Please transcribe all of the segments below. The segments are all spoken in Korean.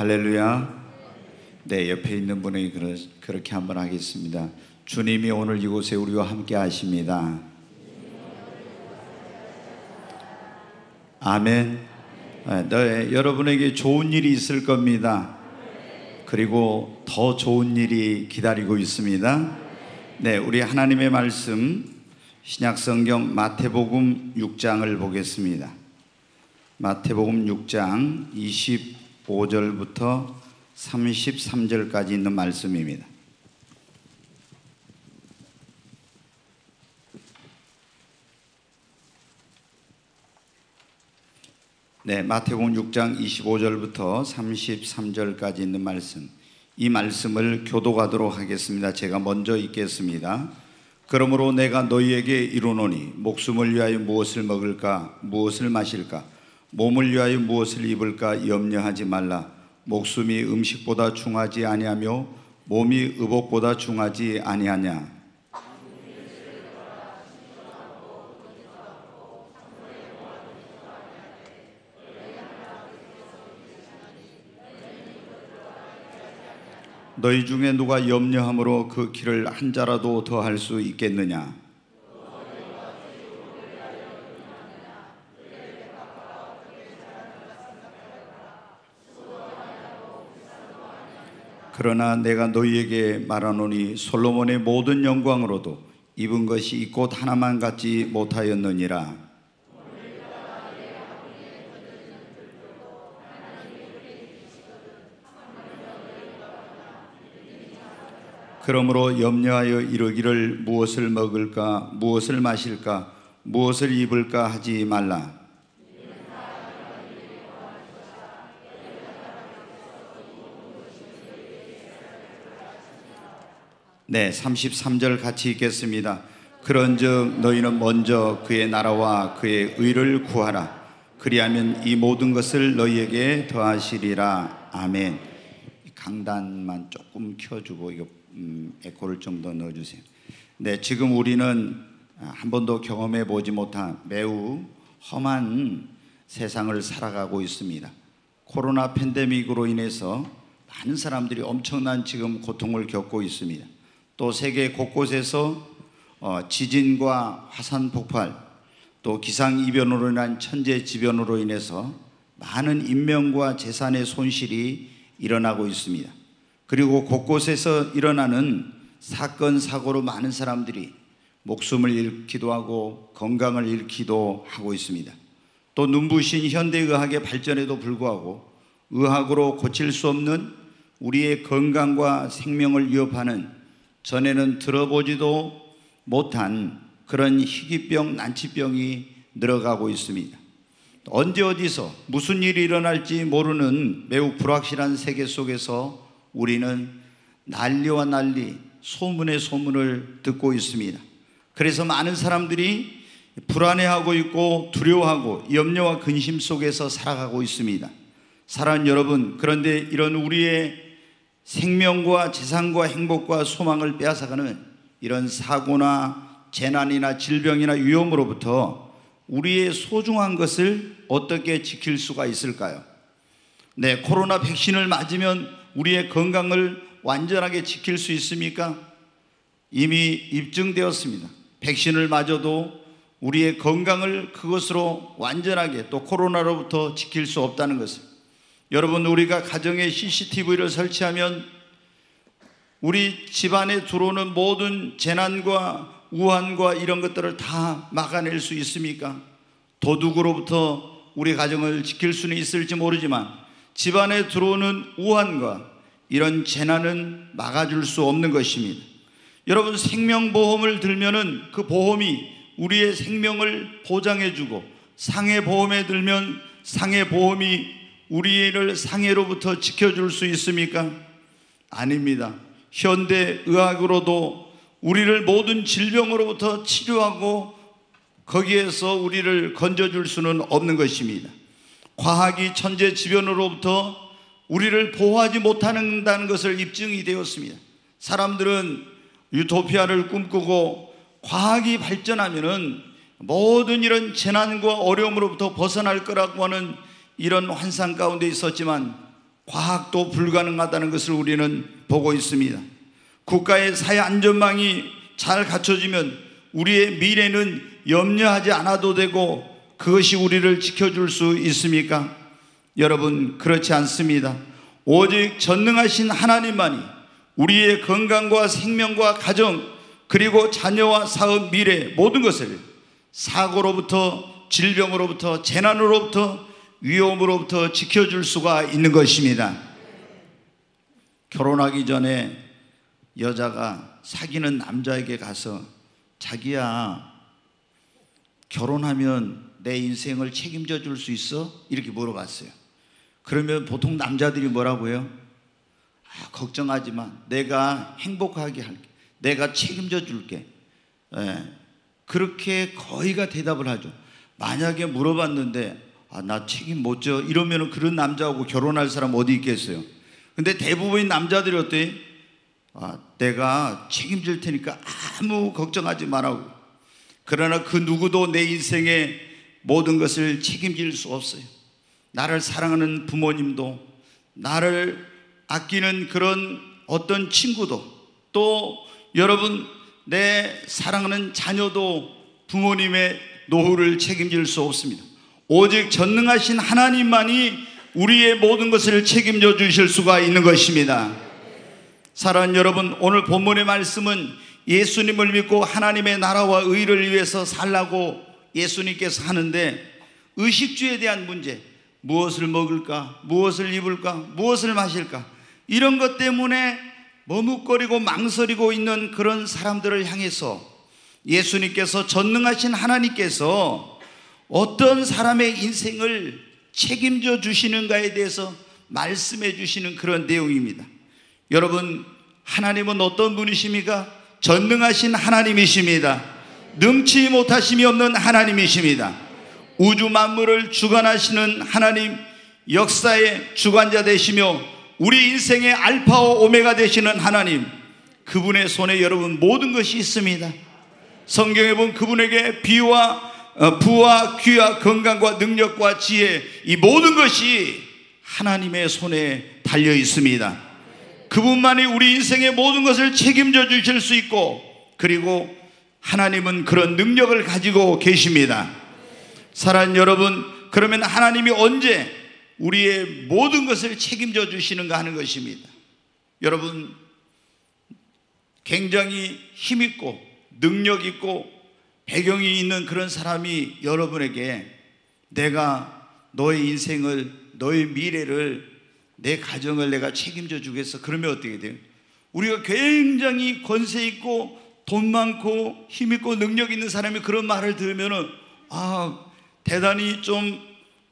할렐루야. 네, 옆에 있는 분에게 그러, 그렇게 한번 하겠습니다. 주님이 오늘 이곳에 우리와 함께 하십니다. 아멘. 네, 여러분에게 좋은 일이 있을 겁니다. 그리고 더 좋은 일이 기다리고 있습니다. 네, 우리 하나님의 말씀 신약 성경 마태복음 6장을 보겠습니다. 마태복음 6장 25절부터 33절까지 있는 말씀입니다. 네, 마태복음 6장 25절부터 33절까지 있는 말씀. 이 말씀을 교도하도록 하겠습니다. 제가 먼저 읽겠습니다. 그러므로 내가 너희에게 이르노니 목숨을 위하여 무엇을 먹을까 무엇을 마실까 몸을 위하여 무엇을 입을까 염려하지 말라 목숨이 음식보다 중하지 아니하며 몸이 의복보다 중하지 아니하냐 너희 중에 누가 염려함으로 그 길을 한 자라도 더할 수 있겠느냐? 그러나 내가 너희에게 말하노니 솔로몬의 모든 영광으로도 입은 것이 이 꽃 하나만 갖지 못하였느니라. 그러므로 염려하여 이르기를 무엇을 먹을까 무엇을 마실까 무엇을 입을까 하지 말라 네, 33절 같이 읽겠습니다. 그런즉 너희는 먼저 그의 나라와 그의 의를 구하라. 그리하면 이 모든 것을 너희에게 더하시리라. 아멘. 강단만 조금 켜주고 이거 음, 에코를 좀 더 넣어주세요. 네, 지금 우리는 한 번도 경험해 보지 못한 매우 험한 세상을 살아가고 있습니다. 코로나 팬데믹으로 인해서 많은 사람들이 엄청난 지금 고통을 겪고 있습니다. 또 세계 곳곳에서 어, 지진과 화산 폭발, 또 기상 이변으로 인한 천재 지변으로 인해서 많은 인명과 재산의 손실이 일어나고 있습니다. 그리고 곳곳에서 일어나는 사건, 사고로 많은 사람들이 목숨을 잃기도 하고 건강을 잃기도 하고 있습니다. 또 눈부신 현대의학의 발전에도 불구하고 의학으로 고칠 수 없는 우리의 건강과 생명을 위협하는 전에는 들어보지도 못한 그런 희귀병, 난치병이 늘어가고 있습니다. 언제 어디서 무슨 일이 일어날지 모르는 매우 불확실한 세계 속에서 우리는 난리와 난리, 소문의 소문을 듣고 있습니다. 그래서 많은 사람들이 불안해하고 있고 두려워하고 염려와 근심 속에서 살아가고 있습니다. 사랑하는 여러분, 그런데 이런 우리의 생명과 재산과 행복과 소망을 빼앗아가는 이런 사고나 재난이나 질병이나 위험으로부터 우리의 소중한 것을 어떻게 지킬 수가 있을까요? 네, 코로나 백신을 맞으면 우리의 건강을 완전하게 지킬 수 있습니까? 이미 입증되었습니다. 백신을 맞아도 우리의 건강을 그것으로 완전하게 또 코로나로부터 지킬 수 없다는 것을 여러분 우리가 가정에 CCTV를 설치하면 우리 집안에 들어오는 모든 재난과 우한과 이런 것들을 다 막아낼 수 있습니까? 도둑으로부터 우리 가정을 지킬 수는 있을지 모르지만 집안에 들어오는 우환과 이런 재난은 막아줄 수 없는 것입니다. 여러분 생명보험을 들면은 그 보험이 우리의 생명을 보장해주고 상해보험에 들면 상해보험이 우리를 상해로부터 지켜줄 수 있습니까? 아닙니다. 현대 의학으로도 우리를 모든 질병으로부터 치료하고 거기에서 우리를 건져줄 수는 없는 것입니다. 과학이 천재지변으로부터 우리를 보호하지 못한다는 것을 입증이 되었습니다. 사람들은 유토피아를 꿈꾸고 과학이 발전하면은 모든 이런 재난과 어려움으로부터 벗어날 거라고 하는 이런 환상 가운데 있었지만 과학도 불가능하다는 것을 우리는 보고 있습니다. 국가의 사회 안전망이 잘 갖춰지면 우리의 미래는 염려하지 않아도 되고 그것이 우리를 지켜줄 수 있습니까? 여러분, 그렇지 않습니다. 오직 전능하신 하나님만이 우리의 건강과 생명과 가정, 그리고 자녀와 사업, 미래, 모든 것을 사고로부터, 질병으로부터, 재난으로부터, 위험으로부터 지켜줄 수가 있는 것입니다. 결혼하기 전에 여자가 사귀는 남자에게 가서 자기야, 결혼하면 내 인생을 책임져 줄 수 있어? 이렇게 물어봤어요. 그러면 보통 남자들이 뭐라고 해요? 아, 걱정하지 마. 내가 행복하게 할게. 내가 책임져 줄게. 예, 그렇게 거의가 대답을 하죠. 만약에 물어봤는데, 아, 나 책임 못 져. 이러면 그런 남자하고 결혼할 사람 어디 있겠어요? 근데 대부분의 남자들이 어때? 아, 내가 책임질 테니까 아무 걱정하지 말라고. 그러나 그 누구도 내 인생에 모든 것을 책임질 수 없어요. 나를 사랑하는 부모님도, 나를 아끼는 그런 어떤 친구도, 또 여러분, 내 사랑하는 자녀도 부모님의 노후를 책임질 수 없습니다. 오직 전능하신 하나님만이 우리의 모든 것을 책임져 주실 수가 있는 것입니다. 사랑하는 여러분, 오늘 본문의 말씀은 예수님을 믿고 하나님의 나라와 의를 위해서 살라고 예수님께서 하는데 의식주에 대한 문제, 무엇을 먹을까, 무엇을 입을까, 무엇을 마실까, 이런 것 때문에 머뭇거리고 망설이고 있는 그런 사람들을 향해서 예수님께서 전능하신 하나님께서 어떤 사람의 인생을 책임져 주시는가에 대해서 말씀해 주시는 그런 내용입니다. 여러분, 하나님은 어떤 분이십니까? 전능하신 하나님이십니다. 능치 못하심이 없는 하나님이십니다. 우주 만물을 주관하시는 하나님, 역사의 주관자 되시며 우리 인생의 알파와 오메가 되시는 하나님, 그분의 손에 여러분 모든 것이 있습니다. 성경에 본 그분에게 비와 어, 부와 귀와 건강과 능력과 지혜 이 모든 것이 하나님의 손에 달려 있습니다. 그분만이 우리 인생의 모든 것을 책임져 주실 수 있고 그리고 하나님은 그런 능력을 가지고 계십니다. 사랑하는 여러분, 그러면 하나님이 언제 우리의 모든 것을 책임져 주시는가 하는 것입니다. 여러분, 굉장히 힘있고 능력 있고 배경이 있는 그런 사람이 여러분에게 내가 너의 인생을, 너의 미래를, 내 가정을 내가 책임져 주겠어. 그러면 어떻게 돼요? 우리가 굉장히 권세 있고 돈 많고 힘 있고 능력 있는 사람이 그런 말을 들으면은 아 대단히 좀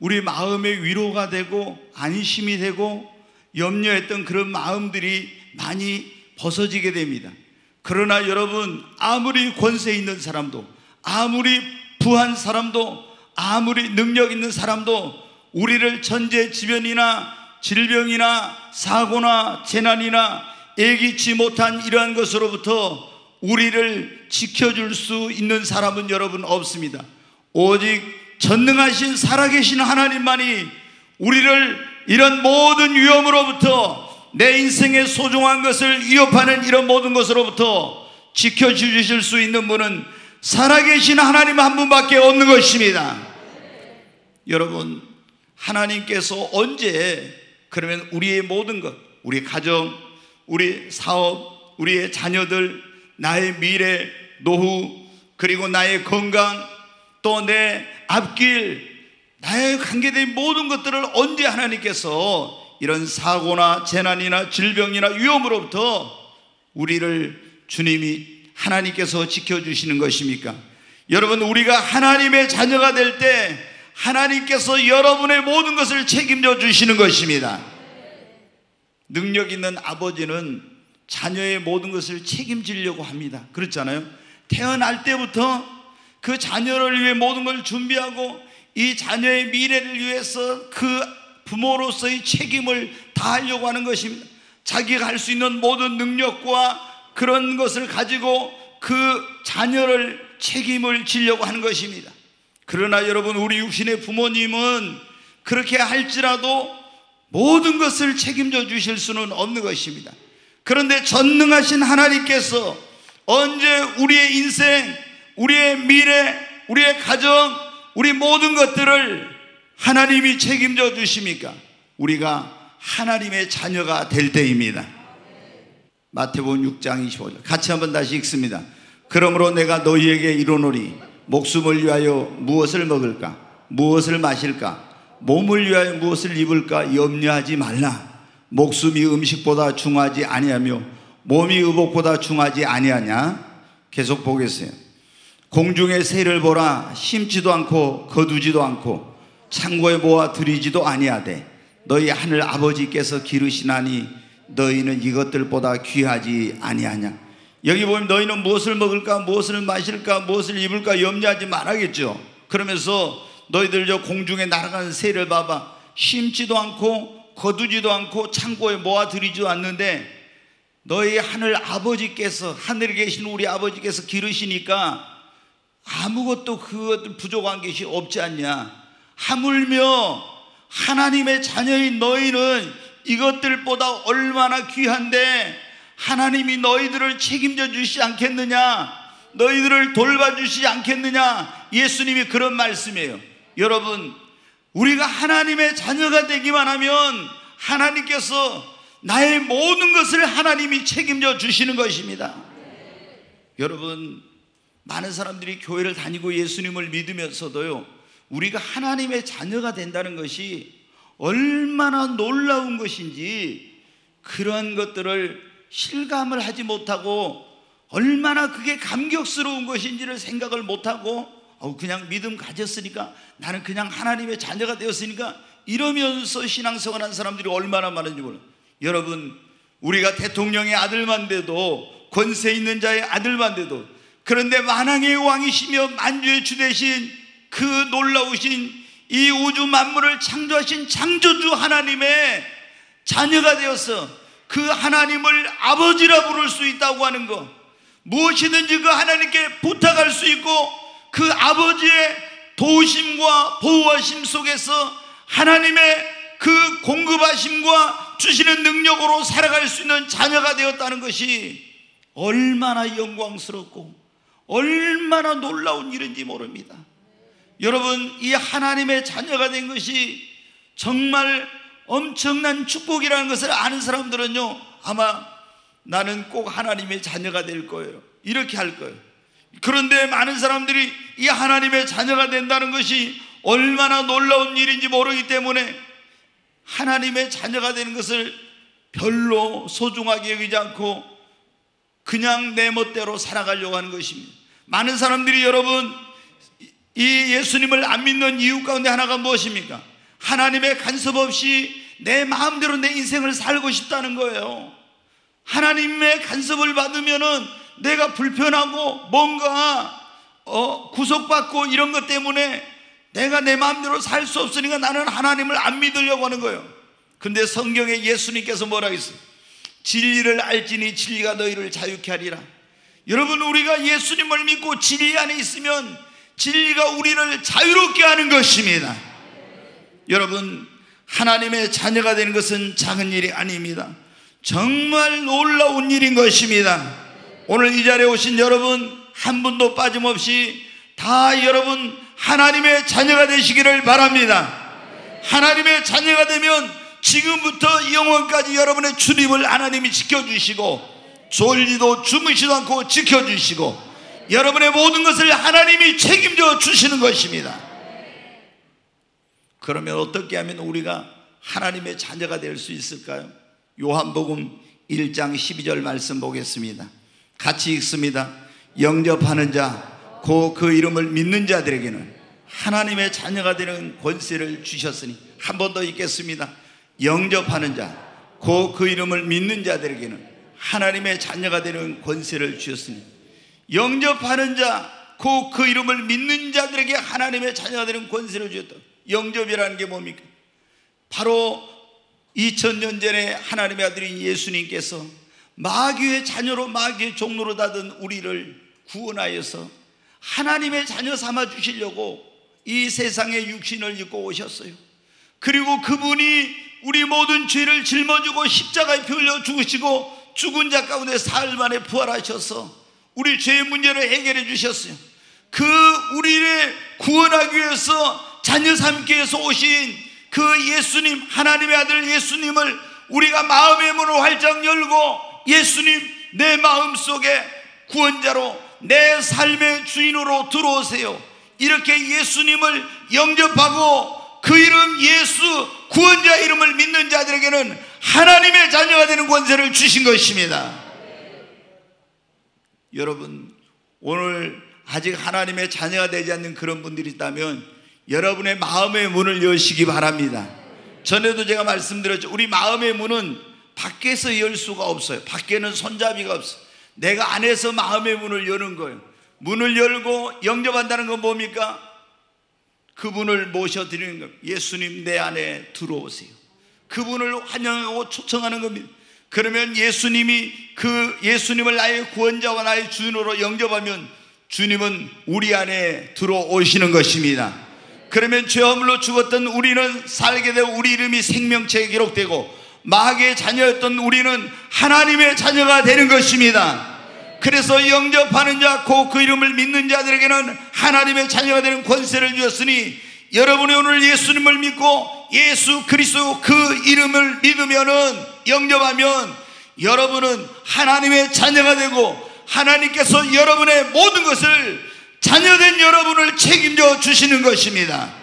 우리 마음의 위로가 되고 안심이 되고 염려했던 그런 마음들이 많이 벗어지게 됩니다. 그러나 여러분 아무리 권세 있는 사람도 아무리 부한 사람도 아무리 능력 있는 사람도 우리를 천재지변이나 질병이나 사고나 재난이나 예기치 못한 이러한 것으로부터 우리를 지켜줄 수 있는 사람은 여러분 없습니다. 오직 전능하신 살아계신 하나님만이 우리를 이런 모든 위험으로부터 내 인생의 소중한 것을 위협하는 이런 모든 것으로부터 지켜주실 수 있는 분은 살아계신 하나님 한 분밖에 없는 것입니다. 여러분, 하나님께서 언제 그러면 우리의 모든 것, 우리 가정, 우리 사업, 우리의 자녀들, 나의 미래, 노후, 그리고 나의 건강, 또 내 앞길, 나의 관계된 모든 것들을 언제 하나님께서 이런 사고나 재난이나 질병이나 위험으로부터 우리를 주님이 하나님께서 지켜주시는 것입니까? 여러분, 우리가 하나님의 자녀가 될 때 하나님께서 여러분의 모든 것을 책임져 주시는 것입니다. 능력 있는 아버지는 자녀의 모든 것을 책임지려고 합니다. 그렇잖아요. 태어날 때부터 그 자녀를 위해 모든 걸 준비하고 이 자녀의 미래를 위해서 그 부모로서의 책임을 다하려고 하는 것입니다. 자기가 할 수 있는 모든 능력과 그런 것을 가지고 그 자녀를 책임을 지려고 하는 것입니다. 그러나 여러분, 우리 육신의 부모님은 그렇게 할지라도 모든 것을 책임져 주실 수는 없는 것입니다. 그런데 전능하신 하나님께서 언제 우리의 인생, 우리의 미래, 우리의 가정, 우리 모든 것들을 하나님이 책임져 주십니까? 우리가 하나님의 자녀가 될 때입니다. 마태복음 6장 25절. 같이 한번 다시 읽습니다. 그러므로 내가 너희에게 이르노니 목숨을 위하여 무엇을 먹을까? 무엇을 마실까? 몸을 위하여 무엇을 입을까? 염려하지 말라. 목숨이 음식보다 중하지 아니하며 몸이 의복보다 중하지 아니하냐? 계속 보겠어요. 공중의 새를 보라 심지도 않고 거두지도 않고 창고에 모아 들이지도 아니하되 너희 하늘 아버지께서 기르시나니 너희는 이것들보다 귀하지 아니하냐? 여기 보면 너희는 무엇을 먹을까, 무엇을 마실까, 무엇을 입을까 염려하지 말아겠죠. 그러면서 너희들 저 공중에 날아가는 새를 봐봐. 심지도 않고 거두지도 않고 창고에 모아들이지도 않는데 너희 하늘 아버지께서 하늘에 계신 우리 아버지께서 기르시니까 아무것도 그것들 부족한 것이 없지 않냐. 하물며 하나님의 자녀인 너희는 이것들보다 얼마나 귀한데 하나님이 너희들을 책임져 주시지 않겠느냐? 너희들을 돌봐주시지 않겠느냐? 예수님이 그런 말씀이에요. 여러분, 우리가 하나님의 자녀가 되기만 하면 하나님께서 나의 모든 것을 하나님이 책임져 주시는 것입니다. 여러분, 많은 사람들이 교회를 다니고 예수님을 믿으면서도요, 우리가 하나님의 자녀가 된다는 것이 얼마나 놀라운 것인지 그런 것들을 실감을 하지 못하고 얼마나 그게 감격스러운 것인지를 생각을 못하고 그냥 믿음 가졌으니까 나는 그냥 하나님의 자녀가 되었으니까 이러면서 신앙생활한 사람들이 얼마나 많은지 몰라요. 여러분, 우리가 대통령의 아들만 돼도 권세 있는 자의 아들만 돼도 그런데 만왕의 왕이시며 만주의 주 대신 그 놀라우신 이 우주 만물을 창조하신 창조주 하나님의 자녀가 되어서 그 하나님을 아버지라 부를 수 있다고 하는 것 무엇이든지 그 하나님께 부탁할 수 있고 그 아버지의 도우심과 보호하심 속에서 하나님의 그 공급하심과 주시는 능력으로 살아갈 수 있는 자녀가 되었다는 것이 얼마나 영광스럽고 얼마나 놀라운 일인지 모릅니다. 여러분, 이 하나님의 자녀가 된 것이 정말 엄청난 축복이라는 것을 아는 사람들은요, 아마 나는 꼭 하나님의 자녀가 될 거예요. 이렇게 할 거예요. 그런데 많은 사람들이 이 하나님의 자녀가 된다는 것이 얼마나 놀라운 일인지 모르기 때문에 하나님의 자녀가 되는 것을 별로 소중하게 여기지 않고 그냥 내 멋대로 살아가려고 하는 것입니다. 많은 사람들이 여러분 이 예수님을 안 믿는 이유 가운데 하나가 무엇입니까? 하나님의 간섭 없이 내 마음대로 내 인생을 살고 싶다는 거예요. 하나님의 간섭을 받으면은 내가 불편하고 뭔가 어, 구속받고 이런 것 때문에 내가 내 마음대로 살 수 없으니까 나는 하나님을 안 믿으려고 하는 거예요. 근데 성경에 예수님께서 뭐라 했어요? 진리를 알지니 진리가 너희를 자유케 하리라. 여러분 우리가 예수님을 믿고 진리 안에 있으면 진리가 우리를 자유롭게 하는 것입니다. 여러분, 하나님의 자녀가 되는 것은 작은 일이 아닙니다. 정말 놀라운 일인 것입니다. 오늘 이 자리에 오신 여러분, 한 분도 빠짐없이 다 여러분 하나님의 자녀가 되시기를 바랍니다. 하나님의 자녀가 되면 지금부터 영원까지 여러분의 출입을 하나님이 지켜주시고 졸리도 주무시도 않고 지켜주시고 여러분의 모든 것을 하나님이 책임져 주시는 것입니다. 그러면 어떻게 하면 우리가 하나님의 자녀가 될 수 있을까요? 요한복음 1장 12절 말씀 보겠습니다. 같이 읽습니다. 영접하는 자, 고 그 이름을 믿는 자들에게는 하나님의 자녀가 되는 권세를 주셨으니 한 번 더 읽겠습니다. 영접하는 자, 고 그 이름을 믿는 자들에게는 하나님의 자녀가 되는 권세를 주셨으니 영접하는 자, 그, 그 이름을 믿는 자들에게 하나님의 되는 권세를 주셨다. 영접이라는 게 뭡니까? 바로 2000년 전에 하나님의 아들인 예수님께서 마귀의 자녀로 마귀의 종로로 닫은 우리를 구원하여서 하나님의 자녀 삼아 주시려고 이 세상에 육신을 입고 오셨어요. 그리고 그분이 우리 모든 죄를 짊어지고 십자가에 피 흘려 죽으시고 죽은 자 가운데 사흘 만에 부활하셔서 우리 죄의 문제를 해결해 주셨어요. 그 우리를 구원하기 위해서 자녀 삼기 위해서 오신 그 예수님 하나님의 아들 예수님을 우리가 마음의 문을 활짝 열고 예수님 내 마음 속에 구원자로 내 삶의 주인으로 들어오세요. 이렇게 예수님을 영접하고 그 이름 예수 구원자 이름을 믿는 자들에게는 하나님의 자녀가 되는 권세를 주신 것입니다. 여러분 오늘 아직 하나님의 자녀가 되지 않는 그런 분들이 있다면 여러분의 마음의 문을 여시기 바랍니다. 전에도 제가 말씀드렸죠. 우리 마음의 문은 밖에서 열 수가 없어요. 밖에는 손잡이가 없어. 내가 안에서 마음의 문을 여는 거예요. 문을 열고 영접한다는 건 뭡니까? 그분을 모셔드리는 겁니다. 예수님 내 안에 들어오세요. 그분을 환영하고 초청하는 겁니다. 그러면 예수님이 그 예수님을 나의 구원자와 나의 주인으로 영접하면 주님은 우리 안에 들어오시는 것입니다. 그러면 죄업물로 죽었던 우리는 살게 되고 우리 이름이 생명책에 기록되고 마귀의 자녀였던 우리는 하나님의 자녀가 되는 것입니다. 그래서 영접하는 자, 그 이름을 믿는 자들에게는 하나님의 자녀가 되는 권세를 주었으니 여러분이 오늘 예수님을 믿고 예수 그리스도 그 이름을 믿으면은 영접하면 여러분은 하나님의 자녀가 되고 하나님께서 여러분의 모든 것을 자녀된 여러분을 책임져 주시는 것입니다.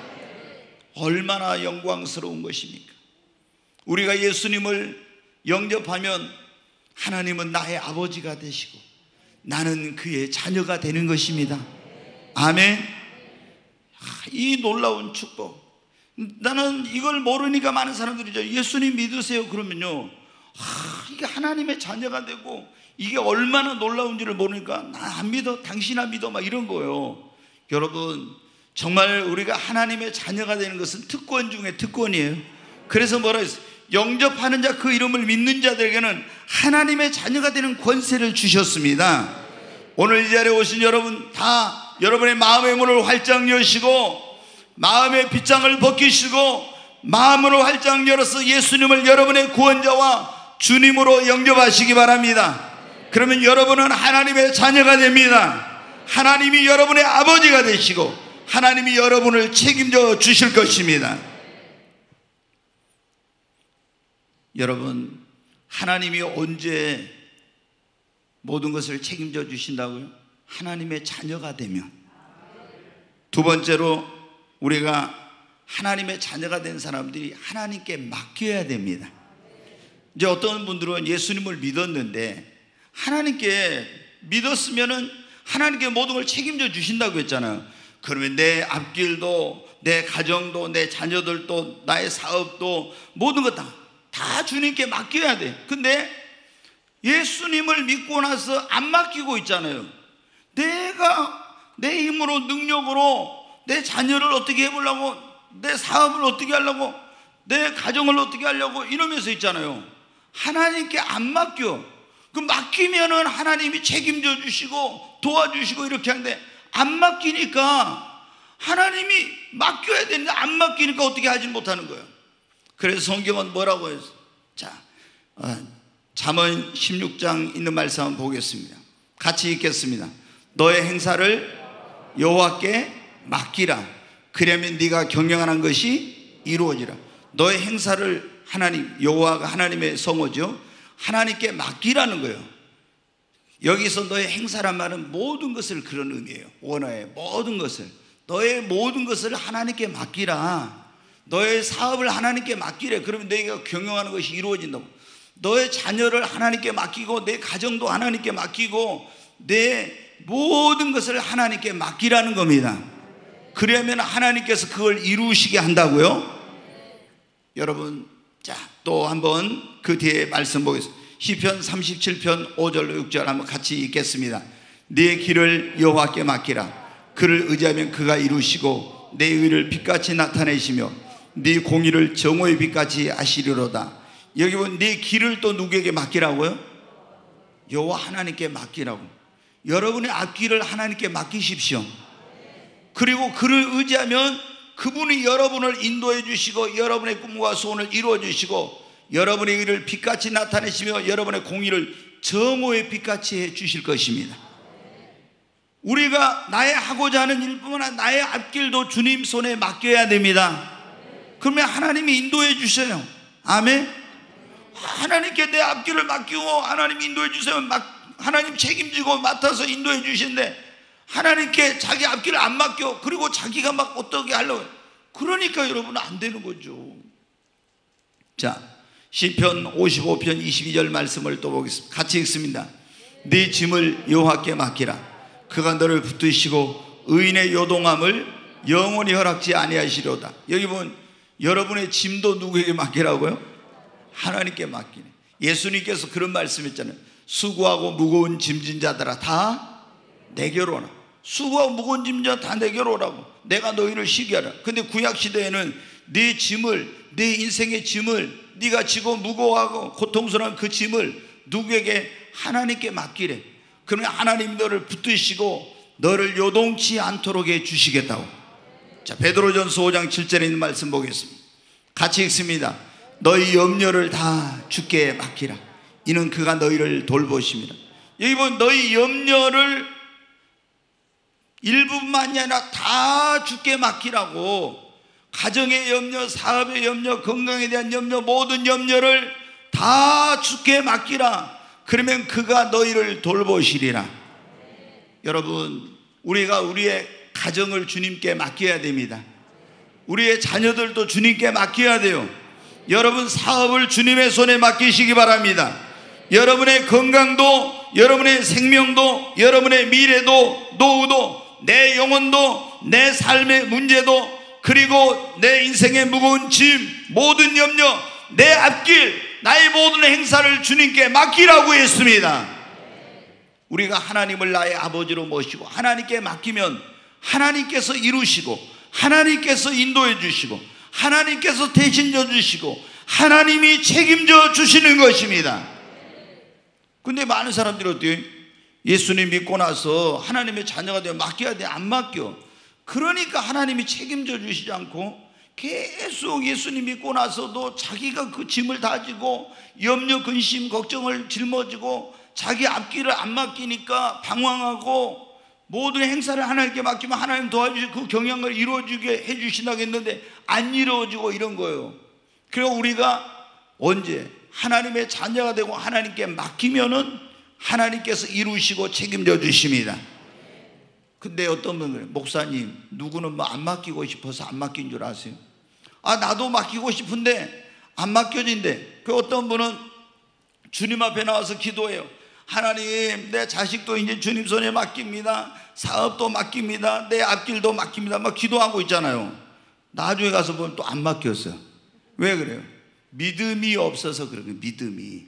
얼마나 영광스러운 것입니까? 우리가 예수님을 영접하면 하나님은 나의 아버지가 되시고 나는 그의 자녀가 되는 것입니다. 아멘. 아, 이 놀라운 축복. 나는 이걸 모르니까 많은 사람들이 예수님 믿으세요. 그러면요. 아, 이게 하나님의 자녀가 되고 이게 얼마나 놀라운지를 모르니까 나 안 믿어. 당신 안 믿어. 막 이런 거예요. 여러분, 정말 우리가 하나님의 자녀가 되는 것은 특권 중에 특권이에요. 그래서 뭐라 했어요? 영접하는 자 그 이름을 믿는 자들에게는 하나님의 자녀가 되는 권세를 주셨습니다. 오늘 이 자리에 오신 여러분 다 여러분의 마음의 문을 활짝 여시고 마음의 빗장을 벗기시고 마음으로 활짝 열어서 예수님을 여러분의 구원자와 주님으로 영접하시기 바랍니다. 그러면 여러분은 하나님의 자녀가 됩니다. 하나님이 여러분의 아버지가 되시고 하나님이 여러분을 책임져 주실 것입니다. 여러분, 하나님이 언제 모든 것을 책임져 주신다고요? 하나님의 자녀가 되면. 두 번째로 우리가 하나님의 자녀가 된 사람들이 하나님께 맡겨야 됩니다. 이제 어떤 분들은 예수님을 믿었는데 하나님께 믿었으면은 하나님께 모든 걸 책임져 주신다고 했잖아요. 그러면 내 앞길도 내 가정도 내 자녀들도 나의 사업도 모든 것 다 다 주님께 맡겨야 돼. 근데 예수님을 믿고 나서 안 맡기고 있잖아요. 내가 내 힘으로 능력으로 내 자녀를 어떻게 해보려고 내 사업을 어떻게 하려고 내 가정을 어떻게 하려고 이러면서 있잖아요. 하나님께 안 맡겨. 그 맡기면은 하나님이 책임져 주시고 도와주시고 이렇게 하는데 안 맡기니까 하나님이 맡겨야 되는데 안 맡기니까 어떻게 하지 못하는 거예요. 그래서 성경은 뭐라고 했어? 자, 어, 잠언 16장 있는 말씀 보겠습니다. 같이 읽겠습니다. 너의 행사를 여호와께 맡기라. 그러면 네가 경영하는 것이 이루어지라. 너의 행사를 하나님 여호와가 하나님의 성호죠. 하나님께 맡기라는 거예요. 여기서 너의 행사란 말은 모든 것을 그런 의미예요. 원어의 모든 것을 너의 모든 것을 하나님께 맡기라. 너의 사업을 하나님께 맡기래. 그러면 너희가 경영하는 것이 이루어진다고. 너의 자녀를 하나님께 맡기고 내 가정도 하나님께 맡기고 내 모든 것을 하나님께 맡기라는 겁니다. 그러면 하나님께서 그걸 이루시게 한다고요. 여러분, 자, 또 한번 그 뒤에 말씀 보겠습니다. 시편 37편 5절 6절 한번 같이 읽겠습니다. 네 길을 여호와께 맡기라. 그를 의지하면 그가 이루시고 내 의를 빛같이 나타내시며 네 공의를 정오의 빛같이 아시리로다. 여기 보면 네 길을 또 누구에게 맡기라고요? 여호와 하나님께 맡기라고. 여러분의 앞길을 하나님께 맡기십시오. 그리고 그를 의지하면 그분이 여러분을 인도해 주시고 여러분의 꿈과 소원을 이루어 주시고 여러분의 일을 빛같이 나타내시며 여러분의 공의를 정오의 빛같이 해 주실 것입니다. 우리가 나의 하고자 하는 일뿐만 아니라 나의 앞길도 주님 손에 맡겨야 됩니다. 그러면 하나님이 인도해 주셔요. 아멘. 하나님께 내 앞길을 맡기고 하나님 인도해 주세요. 하나님 책임지고 맡아서 인도해 주신데 하나님께 자기 앞길을 안 맡겨. 그리고 자기가 막 어떻게 하려고. 그러니까 여러분 안 되는 거죠. 자, 시편 55편 22절 말씀을 또 보겠습니다. 같이 읽습니다. 네 짐을 여호와께 맡기라. 그가 너를 붙드시고 의인의 요동함을 영원히 허락지 아니하시려다. 여기 보면 여러분의 짐도 누구에게 맡기라고요? 하나님께 맡기네. 예수님께서 그런 말씀했잖아요. 수고하고 무거운 짐진 자들아 다 내게로 오라. 수고하고 무거운 짐자 다 내게로 오라고. 내가 너희를 쉬게 하라. 근데 구약 시대에는 네 짐을 네 인생의 짐을 네가 지고 무거워하고 고통스러운 그 짐을 누구에게 하나님께 맡기래. 그러면 하나님 너를 붙드시고 너를 요동치 않도록 해 주시겠다고. 자, 베드로전서 5장 7절에 있는 말씀 보겠습니다. 같이 읽습니다. 너희 염려를 다 주께 맡기라. 이는 그가 너희를 돌보십니다. 여기 보면 너희 염려를 일부만이 아니라 다 주께 맡기라고 가정의 염려, 사업의 염려, 건강에 대한 염려, 모든 염려를 다 주께 맡기라. 그러면 그가 너희를 돌보시리라. 여러분, 우리가 우리의 가정을 주님께 맡겨야 됩니다. 우리의 자녀들도 주님께 맡겨야 돼요. 여러분 사업을 주님의 손에 맡기시기 바랍니다. 여러분의 건강도, 여러분의 생명도, 여러분의 미래도, 노후도, 내 영혼도, 내 삶의 문제도, 그리고 내 인생의 무거운 짐, 모든 염려, 내 앞길, 나의 모든 행사를 주님께 맡기라고 했습니다. 우리가 하나님을 나의 아버지로 모시고 하나님께 맡기면 하나님께서 이루시고 하나님께서 인도해 주시고 하나님께서 대신 져 주시고 하나님이 책임져 주시는 것입니다. 근데 많은 사람들이 어때요? 예수님 믿고 나서 하나님의 자녀가 되면 맡겨야 돼. 안 맡겨. 그러니까 하나님이 책임져 주시지 않고 계속 예수님 믿고 나서도 자기가 그 짐을 다지고 염려, 근심, 걱정을 짊어지고 자기 앞길을 안 맡기니까 방황하고 모든 행사를 하나님께 맡기면 하나님 도와주시 그 경영을 이루어지게 해주신다고 했는데 안 이루어지고 이런 거예요. 그리고 우리가 언제 하나님의 자녀가 되고 하나님께 맡기면은 하나님께서 이루시고 책임져 주십니다. 근데 어떤 분은 목사님 누구는 뭐 안 맡기고 싶어서 안 맡긴 줄 아세요? 아 나도 맡기고 싶은데 안 맡겨진대. 그 어떤 분은 주님 앞에 나와서 기도해요. 하나님 내 자식도 이제 주님 손에 맡깁니다. 사업도 맡깁니다. 내 앞길도 맡깁니다. 막 기도하고 있잖아요. 나중에 가서 보면 또 안 맡겼어요. 왜 그래요? 믿음이 없어서 그런 거예요. 믿음이.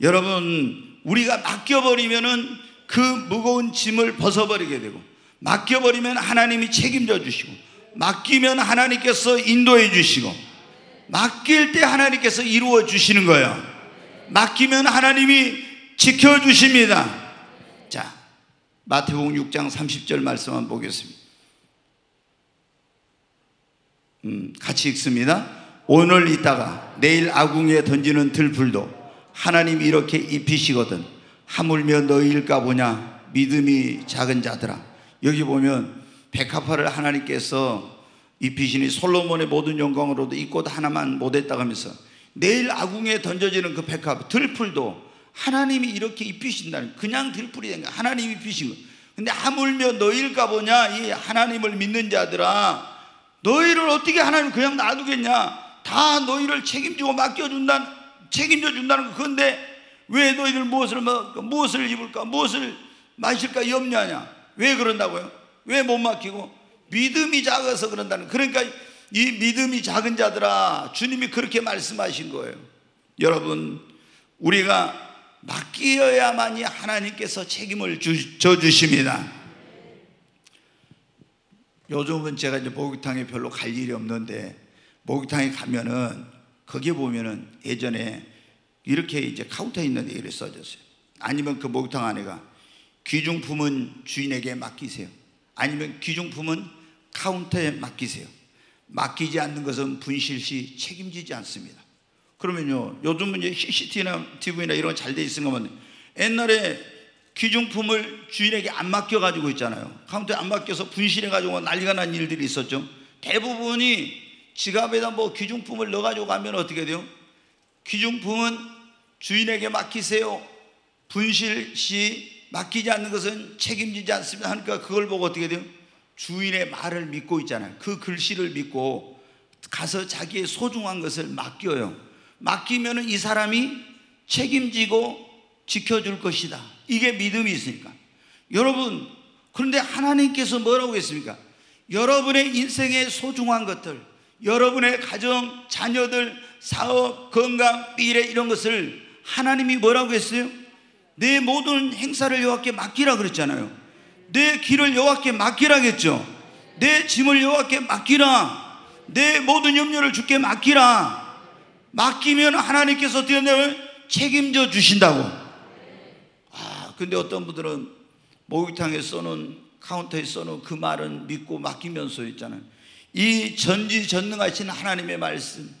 여러분 우리가 맡겨버리면은 그 무거운 짐을 벗어버리게 되고 맡겨버리면 하나님이 책임져 주시고 맡기면 하나님께서 인도해 주시고 맡길 때 하나님께서 이루어 주시는 거예요. 맡기면 하나님이 지켜 주십니다. 자, 마태복음 6장 30절 말씀 한번 보겠습니다. 음, 같이 읽습니다. 오늘 있다가 내일 아궁이에 던지는 들풀도 하나님 이렇게 입히시거든. 하물며 너희일까 보냐? 믿음이 작은 자들아. 여기 보면 백합화를 하나님께서 입히시니 솔로몬의 모든 영광으로도 입고도 하나만 못했다고 하면서 내일 아궁에 던져지는 그 백합 들풀도 하나님이 이렇게 입히신다는 그냥 들풀이 된거 하나님이 입히신 거. 근데 하물며 너희일까 보냐? 이 하나님을 믿는 자들아 너희를 어떻게 하나님 그냥 놔두겠냐? 다 너희를 책임지고 맡겨준다 책임져 준다는 거. 그런데 왜 너희들 무엇을 먹을까 무엇을 입을까? 무엇을 마실까? 염려하냐? 왜 그런다고요? 왜 못 맡기고? 믿음이 작아서 그런다는 그러니까 이 믿음이 작은 자들아 주님이 그렇게 말씀하신 거예요. 여러분 우리가 맡기어야만이 하나님께서 책임을 주, 져주십니다. 요즘은 제가 이제 목욕탕에 별로 갈 일이 없는데 목욕탕에 가면은 거기에 보면은 예전에 이렇게 이제 카운터에 있는데 이렇게 써졌어요. 아니면 그 목욕탕 안에가 귀중품은 주인에게 맡기세요. 아니면 귀중품은 카운터에 맡기세요. 맡기지 않는 것은 분실 시 책임지지 않습니다. 그러면요, 요즘은 이제 CCTV나 TV나 이런 거잘돼 있으면 옛날에 귀중품을 주인에게 안 맡겨가지고 있잖아요. 카운터에 안 맡겨서 분실해가지고 난리가 난 일들이 있었죠. 대부분이 지갑에다 뭐 귀중품을 넣어가지고 가면 어떻게 돼요? 귀중품은 주인에게 맡기세요. 분실 시 맡기지 않는 것은 책임지지 않습니다. 하니까 그걸 보고 어떻게 돼요? 주인의 말을 믿고 있잖아요. 그 글씨를 믿고 가서 자기의 소중한 것을 맡겨요. 맡기면은 이 사람이 책임지고 지켜줄 것이다. 이게 믿음이 있으니까. 여러분, 그런데 하나님께서 뭐라고 했습니까? 여러분의 인생의 소중한 것들, 여러분의 가정, 자녀들, 사업, 건강, 미래 이런 것을 하나님이 뭐라고 했어요? 내 모든 행사를 여호와께 맡기라 그랬잖아요. 내 길을 여호와께 맡기라겠죠. 내 짐을 여호와께 맡기라. 내 모든 염려를 주께 맡기라. 맡기면 하나님께서 하냐면 책임져 주신다고. 근데 어떤 분들은 목욕탕에 써놓은 카운터에 써놓은 그 말은 믿고 맡기면서 있잖아요. 이 전지전능하신 하나님의 말씀.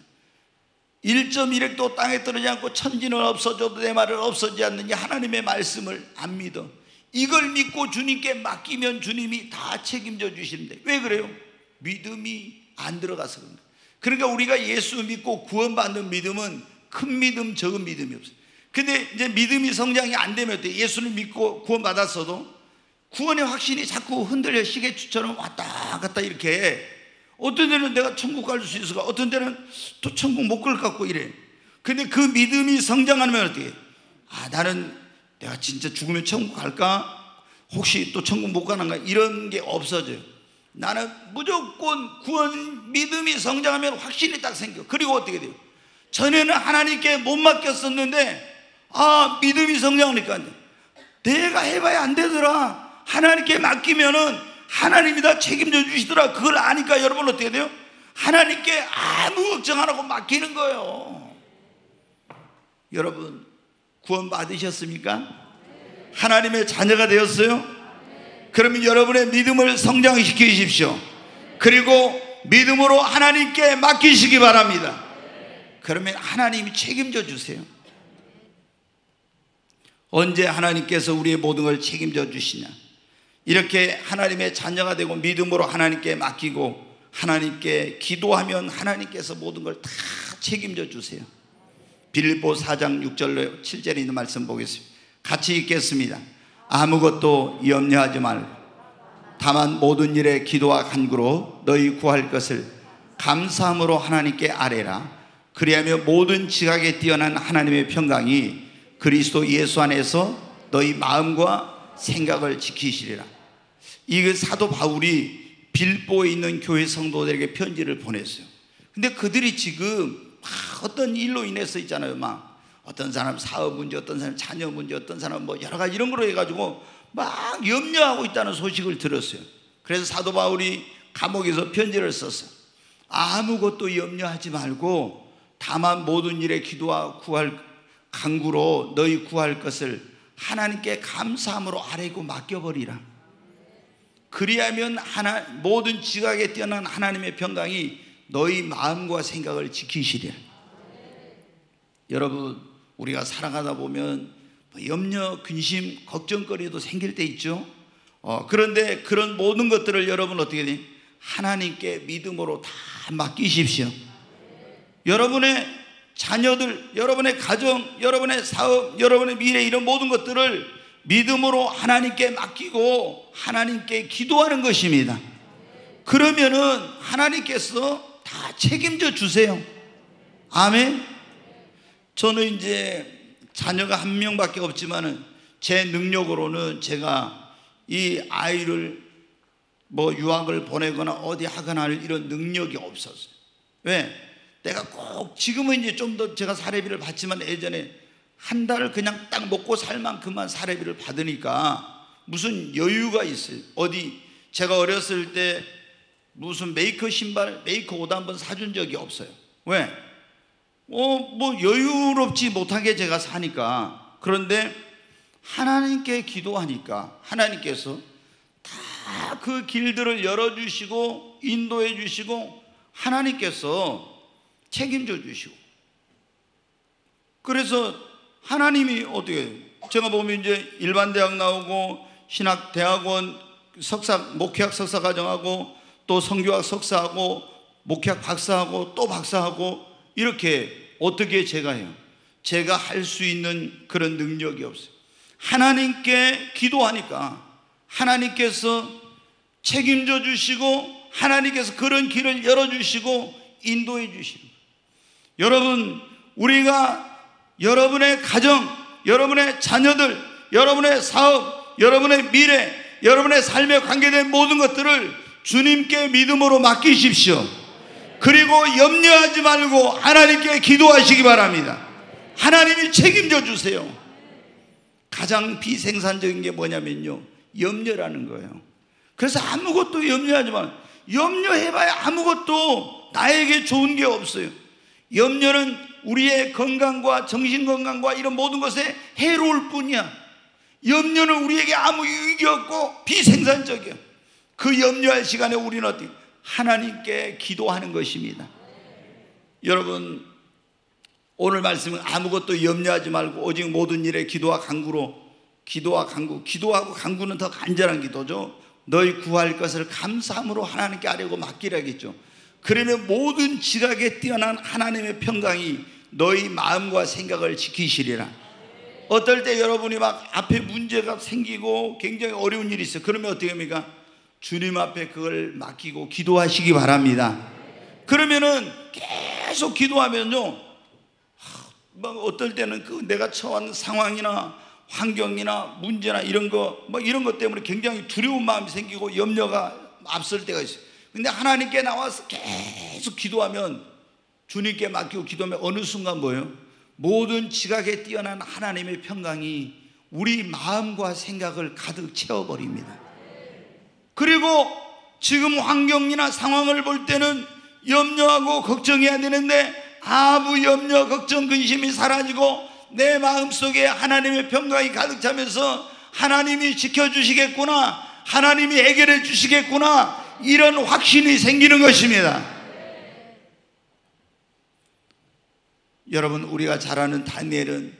1.1핵도 땅에 떨어지지 않고 천지는 없어져도 내 말은 없어지지 않는 이 하나님의 말씀을 안 믿어. 이걸 믿고 주님께 맡기면 주님이 다 책임져 주시는데 왜 그래요? 믿음이 안 들어가서 그런다 그러니까 우리가 예수 믿고 구원받는 믿음은 큰 믿음 적은 믿음이 없어요. 근데 이제 믿음이 성장이 안 되면 때 예수를 믿고 구원받았어도 구원의 확신이 자꾸 흔들려 시계추처럼 왔다 갔다 이렇게 어떤 데는 내가 천국 갈 수 있을까? 어떤 데는 또 천국 못 갈 것 같고 이래. 근데 그 믿음이 성장하면 어떻게 아 나는 내가 진짜 죽으면 천국 갈까? 혹시 또 천국 못 가는가? 이런 게 없어져요. 나는 무조건 구원 믿음이 성장하면 확신이 딱 생겨. 그리고 어떻게 돼요? 전에는 하나님께 못 맡겼었는데 아, 믿음이 성장하니까 내가 해봐야 안 되더라. 하나님께 맡기면은 하나님이 다 책임져 주시더라. 그걸 아니까 여러분 어떻게 돼요? 하나님께 아무 걱정 안 하고 맡기는 거예요. 여러분, 구원 받으셨습니까? 하나님의 자녀가 되었어요? 그러면 여러분의 믿음을 성장시켜 주십시오. 그리고 믿음으로 하나님께 맡기시기 바랍니다. 그러면 하나님이 책임져 주세요. 언제 하나님께서 우리의 모든 걸 책임져 주시냐? 이렇게 하나님의 자녀가 되고 믿음으로 하나님께 맡기고 하나님께 기도하면 하나님께서 모든 걸 다 책임져 주세요. 빌립보 4장 6절로 7절에 있는 말씀 보겠습니다. 같이 읽겠습니다. 아무것도 염려하지 말고 다만 모든 일에 기도와 간구로 너희 구할 것을 감사함으로 하나님께 아뢰라. 그리하면 모든 지각에 뛰어난 하나님의 평강이 그리스도 예수 안에서 너희 마음과 생각을 지키시리라. 이 사도 바울이 빌보에 있는 교회 성도들에게 편지를 보냈어요. 근데 그들이 지금 어떤 일로 인해서 있잖아요. 막 어떤 사람 사업 문제, 어떤 사람 자녀 문제, 어떤 사람 뭐 여러 가지 이런 거로 해가지고 막 염려하고 있다는 소식을 들었어요. 그래서 사도 바울이 감옥에서 편지를 썼어요. 아무것도 염려하지 말고 다만 모든 일에 기도와 구할 강구로 너희 구할 것을 하나님께 감사함으로 아뢰고 맡겨버리라. 그리하면 하나, 모든 지각에 뛰어난 하나님의 평강이 너희 마음과 생각을 지키시리라. 여러분, 우리가 살아가다 보면 뭐 염려, 근심, 걱정거리도 생길 때 있죠. 어, 그런데 그런 모든 것들을 여러분 어떻게 돼? 하나님께 믿음으로 다 맡기십시오. 여러분의 자녀들, 여러분의 가정, 여러분의 사업, 여러분의 미래 이런 모든 것들을 믿음으로 하나님께 맡기고 하나님께 기도하는 것입니다. 그러면은 하나님께서 다 책임져 주세요. 아멘. 저는 이제 자녀가 한 명밖에 없지만은 제 능력으로는 제가 이 아이를 뭐 유학을 보내거나 어디 하거나 할 이런 능력이 없었어요. 왜? 내가 꼭 지금은 이제 좀 더 제가 사례비를 받지만 예전에 한 달을 그냥 딱 먹고 살 만큼만 사례비를 받으니까 무슨 여유가 있어요. 어디 제가 어렸을 때 무슨 메이커 신발, 메이커 옷 한 번 사준 적이 없어요. 왜? 어, 뭐 여유롭지 못하게 제가 사니까. 그런데 하나님께 기도하니까 하나님께서 다 그 길들을 열어주시고 인도해 주시고 하나님께서 책임져 주시고 그래서 하나님이 어떻게 제가 보면 이제 일반 대학 나오고 신학 대학원 석사 목회학 석사 과정하고 또 성교학 석사하고 목회학 박사하고 또 박사하고 이렇게 어떻게 제가 해요? 제가 할 수 있는 그런 능력이 없어요. 하나님께 기도하니까 하나님께서 책임져 주시고 하나님께서 그런 길을 열어 주시고 인도해 주시는 여러분 우리가 여러분의 가정, 여러분의 자녀들, 여러분의 사업, 여러분의 미래, 여러분의 삶에 관계된 모든 것들을 주님께 믿음으로 맡기십시오. 그리고 염려하지 말고 하나님께 기도하시기 바랍니다. 하나님이 책임져 주세요. 가장 비생산적인 게 뭐냐면요. 염려라는 거예요. 그래서 아무것도 염려하지 마. 염려해봐야 아무것도 나에게 좋은 게 없어요. 염려는 우리의 건강과 정신 건강과 이런 모든 것에 해로울 뿐이야. 염려는 우리에게 아무 유익이 없고 비생산적이야. 그 염려할 시간에 우리는 어떻게 하나님께 기도하는 것입니다. 여러분 오늘 말씀은 아무것도 염려하지 말고 오직 모든 일에 기도와 간구로 기도와 간구 기도하고 간구는 더 간절한 기도죠. 너희 구할 것을 감사함으로 하나님께 하려고 맡기라겠죠. 그러면 모든 지각에 뛰어난 하나님의 평강이 너희 마음과 생각을 지키시리라. 어떨 때 여러분이 막 앞에 문제가 생기고 굉장히 어려운 일이 있어요. 그러면 어떻게 합니까? 주님 앞에 그걸 맡기고 기도하시기 바랍니다. 그러면은 계속 기도하면요. 막 어떨 때는 그 내가 처한 상황이나 환경이나 문제나 이런 거, 뭐 이런 것 때문에 굉장히 두려운 마음이 생기고 염려가 앞설 때가 있어요. 근데 하나님께 나와서 계속 기도하면 주님께 맡기고 기도하면 어느 순간 뭐예요? 모든 지각에 뛰어난 하나님의 평강이 우리 마음과 생각을 가득 채워버립니다. 그리고 지금 환경이나 상황을 볼 때는 염려하고 걱정해야 되는데 아무 염려, 걱정, 근심이 사라지고 내 마음 속에 하나님의 평강이 가득 차면서 하나님이 지켜주시겠구나, 하나님이 해결해 주시겠구나, 이런 확신이 생기는 것입니다. 여러분, 우리가 잘 아는 다니엘은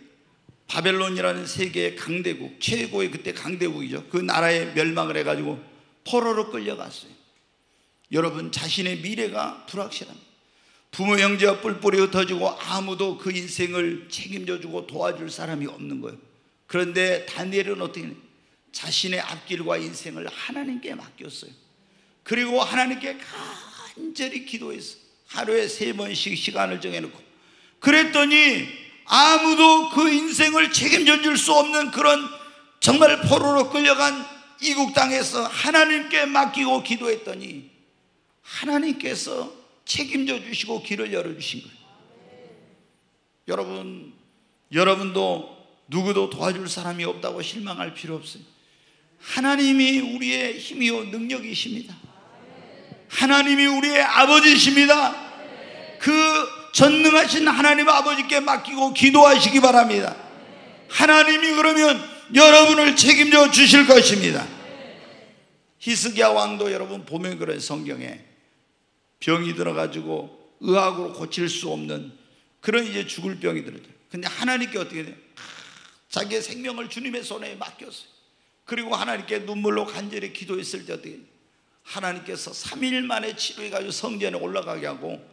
바벨론이라는 세계의 강대국, 최고의 그때 강대국이죠. 그 나라에 멸망을 해가지고 포로로 끌려갔어요. 여러분, 자신의 미래가 불확실합니다. 부모 형제와 뿔뿔이 흩어지고 아무도 그 인생을 책임져주고 도와줄 사람이 없는 거예요. 그런데 다니엘은 어떻게 자신의 앞길과 인생을 하나님께 맡겼어요. 그리고 하나님께 간절히 기도했어. 하루에 세 번씩 시간을 정해놓고. 그랬더니 아무도 그 인생을 책임져 줄 수 없는 그런 정말 포로로 끌려간 이국 땅에서 하나님께 맡기고 기도했더니 하나님께서 책임져 주시고 길을 열어 주신 거예요. 여러분, 여러분도 누구도 도와줄 사람이 없다고 실망할 필요 없어요. 하나님이 우리의 힘이요 능력이십니다. 하나님이 우리의 아버지십니다. 그 전능하신 하나님 아버지께 맡기고 기도하시기 바랍니다. 하나님이 그러면 여러분을 책임져 주실 것입니다. 히스기야 왕도 여러분 보면 그런 성경에 병이 들어가지고 의학으로 고칠 수 없는 그런 이제 죽을 병이 들어요. 근데 하나님께 어떻게 돼요? 자기의 생명을 주님의 손에 맡겼어요. 그리고 하나님께 눈물로 간절히 기도했을 때 어떻게 하나님께서 3일 만에 치료해가지고 성전에 올라가게 하고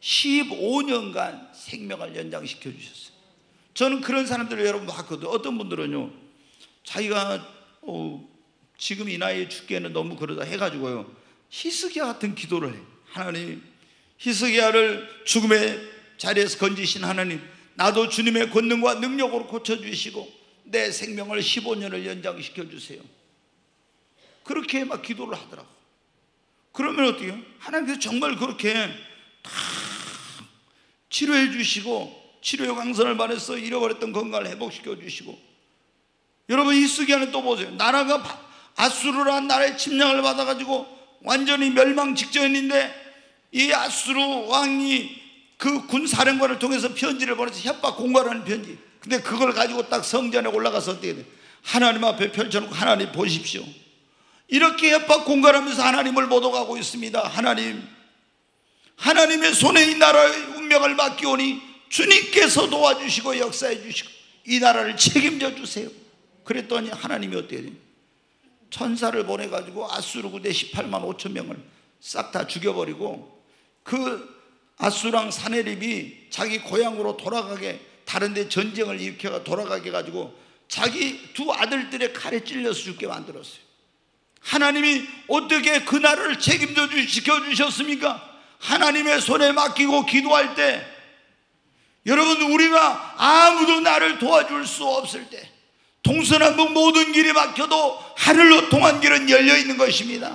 15년간 생명을 연장시켜 주셨어요. 저는 그런 사람들을 여러분 봤거든요. 어떤 분들은요, 자기가 어, 지금 이 나이에 죽기에는 너무 그러다 해가지고요, 히스기야 같은 기도를 해요. 하나님 히스기야를 죽음의 자리에서 건지신 하나님 나도 주님의 권능과 능력으로 고쳐주시고 내 생명을 15년을 연장시켜 주세요 그렇게 막 기도를 하더라고 그러면 어떻게 요 하나님께서 정말 그렇게 다 치료해 주시고 치료의 강선을 받아서 잃어버렸던 건강을 회복시켜 주시고 여러분 히스기야는 또 보세요 나라가 아수르라는 나라의 침략을 받아가지고 완전히 멸망 직전인데 이 아수르 왕이 그 군 사령관을 통해서 편지를 보내서 협박 공갈하는 편지. 근데 그걸 가지고 딱 성전에 올라가서 어떻게 돼? 하나님 앞에 펼쳐놓고 하나님 보십시오. 이렇게 협박 공갈하면서 하나님을 모독하고 있습니다. 하나님, 하나님의 손에 이 나라의 운명을 맡기오니 주님께서 도와주시고 역사해 주시고 이 나라를 책임져 주세요. 그랬더니 하나님이 어떻게? 천사를 보내가지고 아수르 군대 18만 5천 명을 싹 다 죽여버리고 그 아수랑 사내립이 자기 고향으로 돌아가게 다른데 전쟁을 일으켜 돌아가게 가지고 자기 두 아들들의 칼에 찔려서 죽게 만들었어요. 하나님이 어떻게 그 나라를 책임져 지켜 주셨습니까? 하나님의 손에 맡기고 기도할 때 여러분 우리가 아무도 나를 도와줄 수 없을 때 동서남북 모든 길이 막혀도 하늘로 통한 길은 열려 있는 것입니다.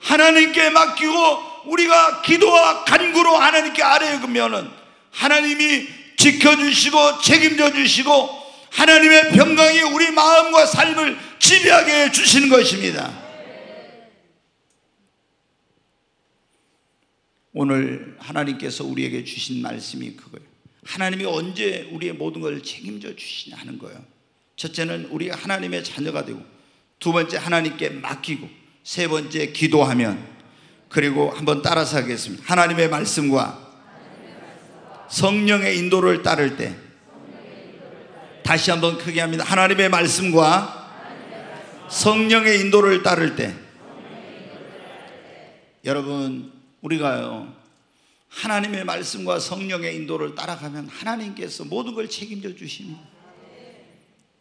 하나님께 맡기고 우리가 기도와 간구로 하나님께 아뢰면은 하나님이 지켜주시고 책임져 주시고 하나님의 평강이 우리 마음과 삶을 지배하게 해 주시는 것입니다. 오늘 하나님께서 우리에게 주신 말씀이 그거예요. 하나님이 언제 우리의 모든 걸 책임져 주시냐 하는 거예요. 첫째는 우리가 하나님의 자녀가 되고 두 번째 하나님께 맡기고 세 번째 기도하면 그리고 한번 따라서 하겠습니다. 하나님의 말씀과 성령의 인도를 따를 때 다시 한번 크게 합니다. 하나님의 말씀과 성령의 인도를 따를 때 여러분 우리가요 하나님의 말씀과 성령의 인도를 따라가면 하나님께서 모든 걸 책임져 주십니다.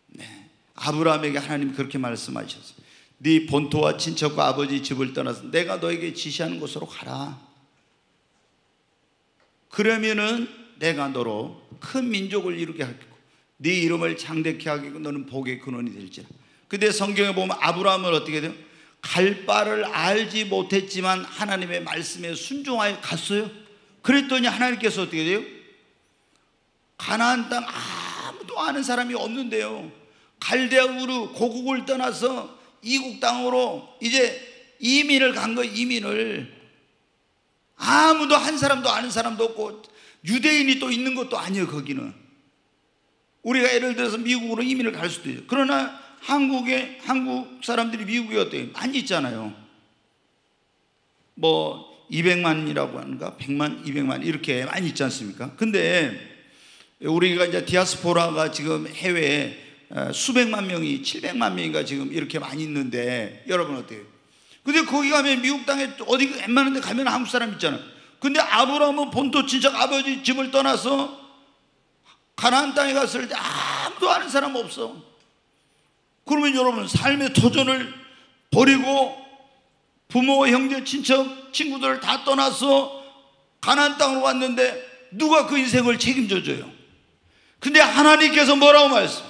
네. 아브라함에게 하나님 그렇게 말씀하셨어요. 네 본토와 친척과 아버지 집을 떠나서 내가 너에게 지시하는 곳으로 가라. 그러면은 내가 너로 큰 민족을 이루게 하겠고 네 이름을 장대케 하겠고 너는 복의 근원이 될지라. 근데 성경에 보면 아브라함은 어떻게 돼요? 갈 바를 알지 못했지만 하나님의 말씀에 순종하여 갔어요. 그랬더니 하나님께서 어떻게 돼요? 가나안 땅 아무도 아는 사람이 없는데요. 갈대아 우르 고국을 떠나서 이국 땅으로 이제 이민을 간 거 이민을 아무도 한 사람도 아는 사람도 없고 유대인이 또 있는 것도 아니에요 거기는 우리가 예를 들어서 미국으로 이민을 갈 수도 있어요 그러나 한국에 한국 사람들이 미국에 어때요? 많이 있잖아요 뭐 200만이라고 하는가 100만 200만 이렇게 많이 있지 않습니까? 근데 우리가 이제 디아스포라가 지금 해외에 수백만 명이 700만 명인가 지금 이렇게 많이 있는데 여러분 어때요? 근데 거기 가면 미국 땅에 어디 웬만한 데 가면 한국 사람 있잖아요. 근데 아브라함은 본토 친척 아버지 집을 떠나서 가나안 땅에 갔을 때 아무도 아는 사람 없어. 그러면 여러분 삶의 도전을 버리고 부모, 형제, 친척, 친구들을 다 떠나서 가나안 땅으로 왔는데 누가 그 인생을 책임져 줘요? 근데 하나님께서 뭐라고 말씀?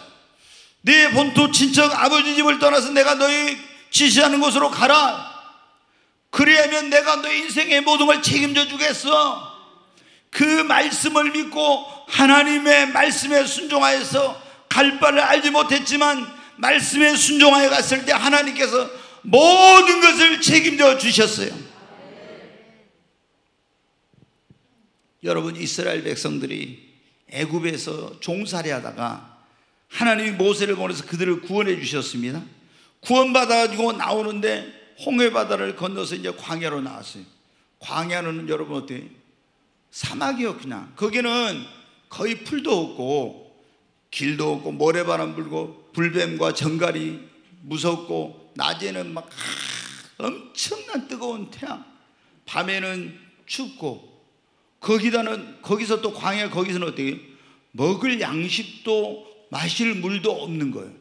네 본토 친척 아버지 집을 떠나서 내가 너희 지시하는 곳으로 가라. 그래야면 내가 너희 인생의 모든 걸 책임져 주겠어. 그 말씀을 믿고 하나님의 말씀에 순종하여서 갈 바를 알지 못했지만 말씀에 순종하여 갔을 때 하나님께서 모든 것을 책임져 주셨어요. 여러분 이스라엘 백성들이 애굽에서 종살이 하다가 하나님이 모세를 보내서 그들을 구원해 주셨습니다. 구원받아 가지고 나오는데 홍해 바다를 건너서 이제 광야로 나왔어요. 광야는 여러분 어때? 사막이요 그냥. 거기는 거의 풀도 없고 길도 없고 모래바람 불고 불뱀과 정갈이 무섭고 낮에는 막 엄청난 뜨거운 태양 밤에는 춥고 거기다는 거기서 또 광야 거기서는 어떻게 먹을 양식도 마실 물도 없는 거예요.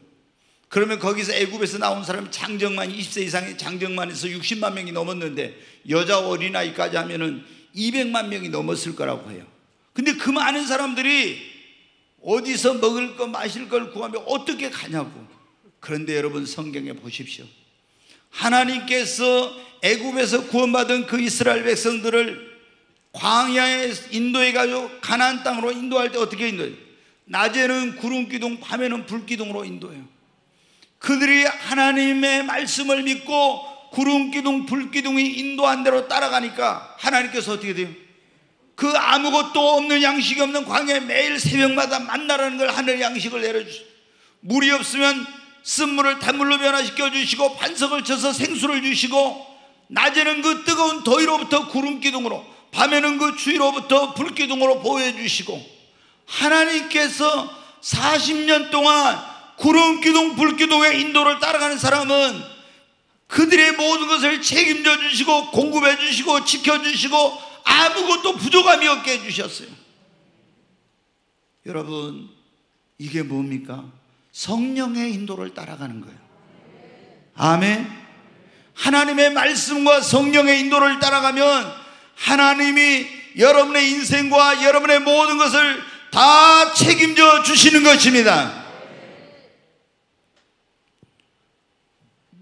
그러면 거기서 애굽에서 나온 사람이 장정만 20세 이상의 장정만에서 60만 명이 넘었는데 여자 어린아이까지 하면은 200만 명이 넘었을 거라고 해요. 근데 그 많은 사람들이 어디서 먹을 거 마실 걸 구하며 어떻게 가냐고. 그런데 여러분 성경에 보십시오. 하나님께서 애굽에서 구원받은 그 이스라엘 백성들을 광야에 인도해 가지고 가나안 땅으로 인도할 때 어떻게 인도해요? 낮에는 구름 기둥, 밤에는 불 기둥으로 인도해요. 그들이 하나님의 말씀을 믿고 구름 기둥, 불 기둥이 인도한 대로 따라가니까 하나님께서 어떻게 돼요? 그 아무것도 없는 양식이 없는 광야에 매일 새벽마다 만나라는 걸 하늘 양식을 내려주시고 물이 없으면 쓴물을 단물로 변화시켜 주시고 반석을 쳐서 생수를 주시고 낮에는 그 뜨거운 더위로부터 구름 기둥으로 밤에는 그 주위로부터 불 기둥으로 보호해 주시고 하나님께서 40년 동안 구름 기둥 불 기둥의 인도를 따라가는 사람은 그들의 모든 것을 책임져 주시고 공급해 주시고 지켜 주시고 아무것도 부족함이 없게 해 주셨어요. 여러분 이게 뭡니까? 성령의 인도를 따라가는 거예요. 아멘. 하나님의 말씀과 성령의 인도를 따라가면 하나님이 여러분의 인생과 여러분의 모든 것을 다 책임져 주시는 것입니다.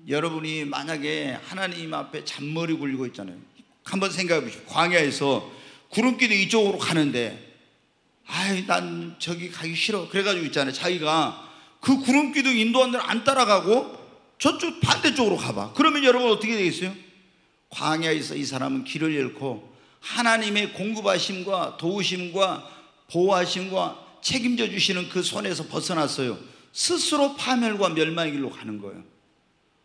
여러분이 만약에 하나님 앞에 잔머리 굴리고 있잖아요. 한번 생각해 보십시오. 광야에서 구름길이 이쪽으로 가는데, 아이, 난 저기 가기 싫어. 그래가지고 있잖아요. 자기가 그 구름기둥 인도한 대로 안 따라가고 저쪽 반대쪽으로 가봐. 그러면 여러분 어떻게 되겠어요? 광야에서 이 사람은 길을 잃고 하나님의 공급하심과 도우심과 보호하심과 책임져 주시는 그 손에서 벗어났어요. 스스로 파멸과 멸망의 길로 가는 거예요.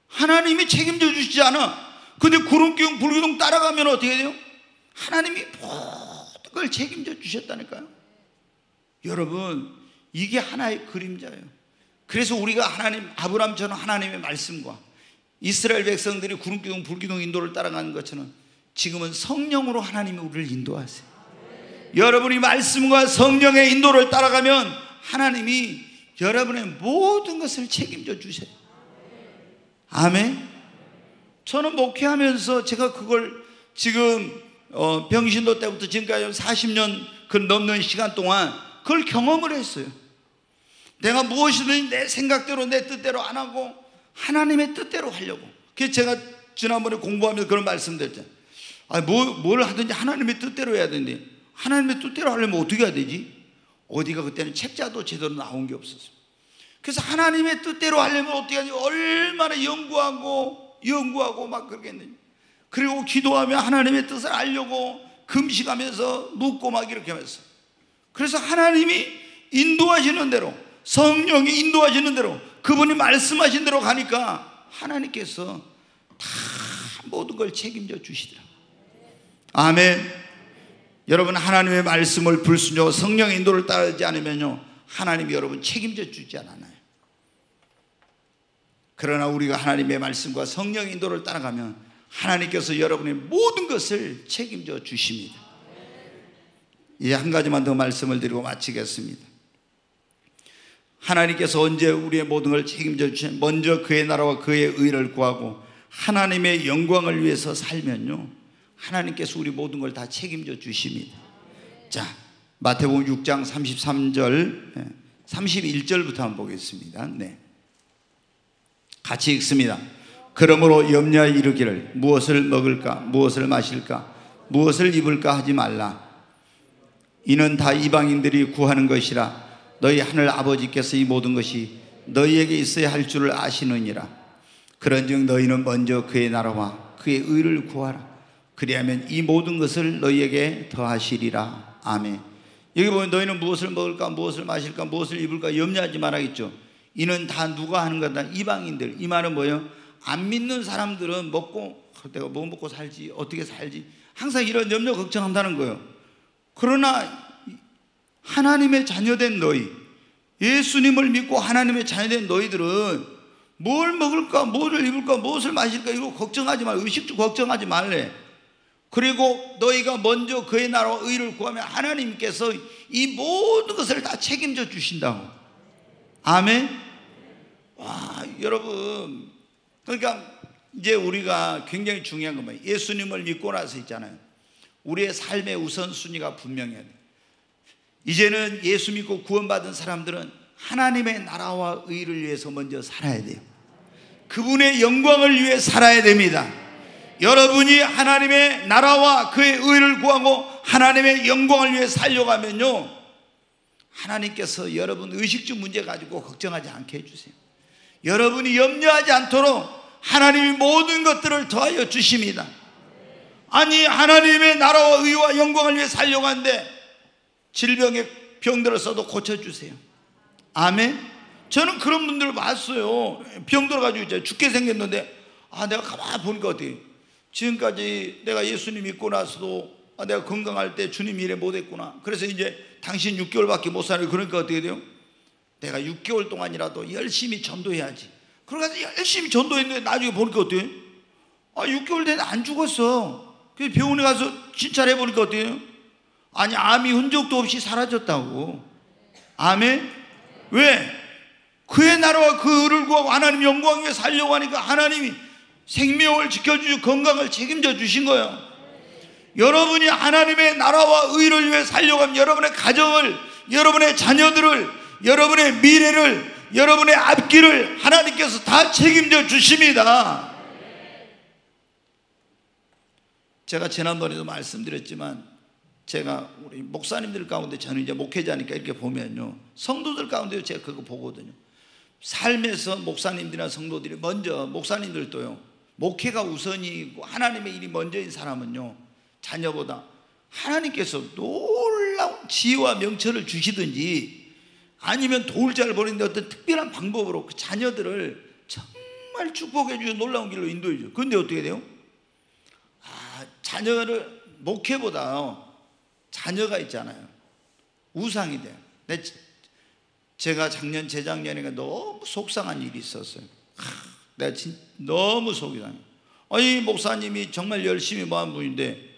하나님이 책임져 주시지 않아. 근데 구름 기둥, 불기둥 따라가면 어떻게 돼요? 하나님이 모든 걸 책임져 주셨다니까요. 여러분, 이게 하나의 그림자예요. 그래서 우리가 하나님, 아브람처럼 하나님의 말씀과 이스라엘 백성들이 구름 기둥, 불기둥 인도를 따라가는 것처럼 지금은 성령으로 하나님이 우리를 인도하세요. 여러분이 말씀과 성령의 인도를 따라가면 하나님이 여러분의 모든 것을 책임져 주세요. 아멘. 저는 목회하면서 제가 그걸 지금 어, 병신도 때부터 지금까지 40년 그 넘는 시간 동안 그걸 경험을 했어요. 내가 무엇이든 내 생각대로 내 뜻대로 안 하고 하나님의 뜻대로 하려고. 그래서 제가 지난번에 공부하면서 그런 말씀드렸잖아요. 아, 뭐, 뭘 하든지 하나님의 뜻대로 해야 되는데 하나님의 뜻대로 하려면 어떻게 해야 되지? 어디가 그때는 책자도 제대로 나온 게 없었어요. 그래서 하나님의 뜻대로 하려면 어떻게 하지? 얼마나 연구하고 연구하고 막 그러겠느냐. 그리고 기도하며 하나님의 뜻을 알려고 금식하면서 묻고 막 이렇게 하면서. 그래서 하나님이 인도하시는 대로 성령이 인도하시는 대로 그분이 말씀하신 대로 가니까 하나님께서 다 모든 걸 책임져 주시더라. 아멘. 여러분 하나님의 말씀을 불순종 성령의 인도를 따르지 않으면요 하나님이 여러분 책임져 주지 않아요. 그러나 우리가 하나님의 말씀과 성령의 인도를 따라가면 하나님께서 여러분의 모든 것을 책임져 주십니다. 이제 한 가지만 더 말씀을 드리고 마치겠습니다. 하나님께서 언제 우리의 모든 걸 책임져 주신 먼저 그의 나라와 그의 의를 구하고 하나님의 영광을 위해서 살면요 하나님께서 우리 모든 걸 다 책임져 주십니다. 자 마태복음 6장 33절 31절부터 한번 보겠습니다. 네. 같이 읽습니다. 그러므로 염려하여 이르기를 무엇을 먹을까 무엇을 마실까 무엇을 입을까 하지 말라. 이는 다 이방인들이 구하는 것이라 너희 하늘 아버지께서 이 모든 것이 너희에게 있어야 할 줄을 아시느니라. 그런즉 너희는 먼저 그의 나라와 그의 의를 구하라. 그리하면 이 모든 것을 너희에게 더하시리라. 아멘. 여기 보면 너희는 무엇을 먹을까, 무엇을 마실까, 무엇을 입을까 염려하지 말아야겠죠. 이는 다 누가 하는 거다? 이방인들. 이 말은 뭐예요? 안 믿는 사람들은 먹고 내가 뭐 먹고 살지, 어떻게 살지 항상 이런 염려 걱정한다는 거예요. 그러나 하나님의 자녀된 너희, 예수님을 믿고 하나님의 자녀된 너희들은 뭘 먹을까, 뭐를 입을까, 무엇을 마실까 이거 걱정하지 말, 의식주 걱정하지 말래. 그리고 너희가 먼저 그의 나라와 의를 구하면 하나님께서 이 모든 것을 다 책임져 주신다고. 아멘. 와, 여러분. 그러니까 이제 우리가 굉장히 중요한 건 뭐예요? 예수님을 믿고 나서 있잖아요. 우리의 삶의 우선순위가 분명해야 돼. 이제는 예수 믿고 구원받은 사람들은 하나님의 나라와 의를 위해서 먼저 살아야 돼요. 그분의 영광을 위해 살아야 됩니다. 여러분이 하나님의 나라와 그의 의를 구하고 하나님의 영광을 위해 살려가면요. 하나님께서 여러분 의식주 문제 가지고 걱정하지 않게 해주세요. 여러분이 염려하지 않도록 하나님이 모든 것들을 더하여 주십니다. 아니, 하나님의 나라와 의와 영광을 위해 살려가는데 질병에 병들어서도 고쳐주세요. 아멘. 저는 그런 분들 봤어요. 병 들어가지고 이제 죽게 생겼는데, 아, 내가 가만히 보니까 어떻게. 지금까지 내가 예수님 믿고 나서도 아, 내가 건강할 때 주님 일에 못했구나. 그래서 이제 당신 6개월밖에 못 사는 그러니까 어떻게 돼요? 내가 6개월 동안이라도 열심히 전도해야지. 그래서 열심히 전도했는데 나중에 보니까 어때요? 아, 6개월 됐는데 안 죽었어. 그래서 병원에 가서 진찰해 보니까 어때요? 아니, 암이 흔적도 없이 사라졌다고. 암에? 왜? 그의 나라와 그 의를 구하고 하나님 영광 위에 살려고 하니까 하나님이 생명을 지켜주시고 건강을 책임져 주신 거예요. 여러분이 하나님의 나라와 의를 위해 살려고 하면 여러분의 가정을, 여러분의 자녀들을, 여러분의 미래를, 여러분의 앞길을 하나님께서 다 책임져 주십니다. 제가 지난번에도 말씀드렸지만 제가 우리 목사님들 가운데 저는 이제 목회자니까 이렇게 보면요. 성도들 가운데 제가 그거 보거든요. 삶에서 목사님들이나 성도들이 먼저 목사님들도요. 목회가 우선이고 하나님의 일이 먼저인 사람은요. 자녀보다 하나님께서 놀라운 지혜와 명철을 주시든지 아니면 도울 자를 보내는데 어떤 특별한 방법으로 그 자녀들을 정말 축복해 주셔 놀라운 길로 인도해 줘요. 근데 어떻게 돼요? 아, 자녀를 목회보다 자녀가 있잖아요. 우상이 돼요. 내, 제가 작년, 재작년에 너무 속상한 일이 있었어요. 하, 내가 진, 너무 속이 상해. 아니, 목사님이 정말 열심히 모한 분인데,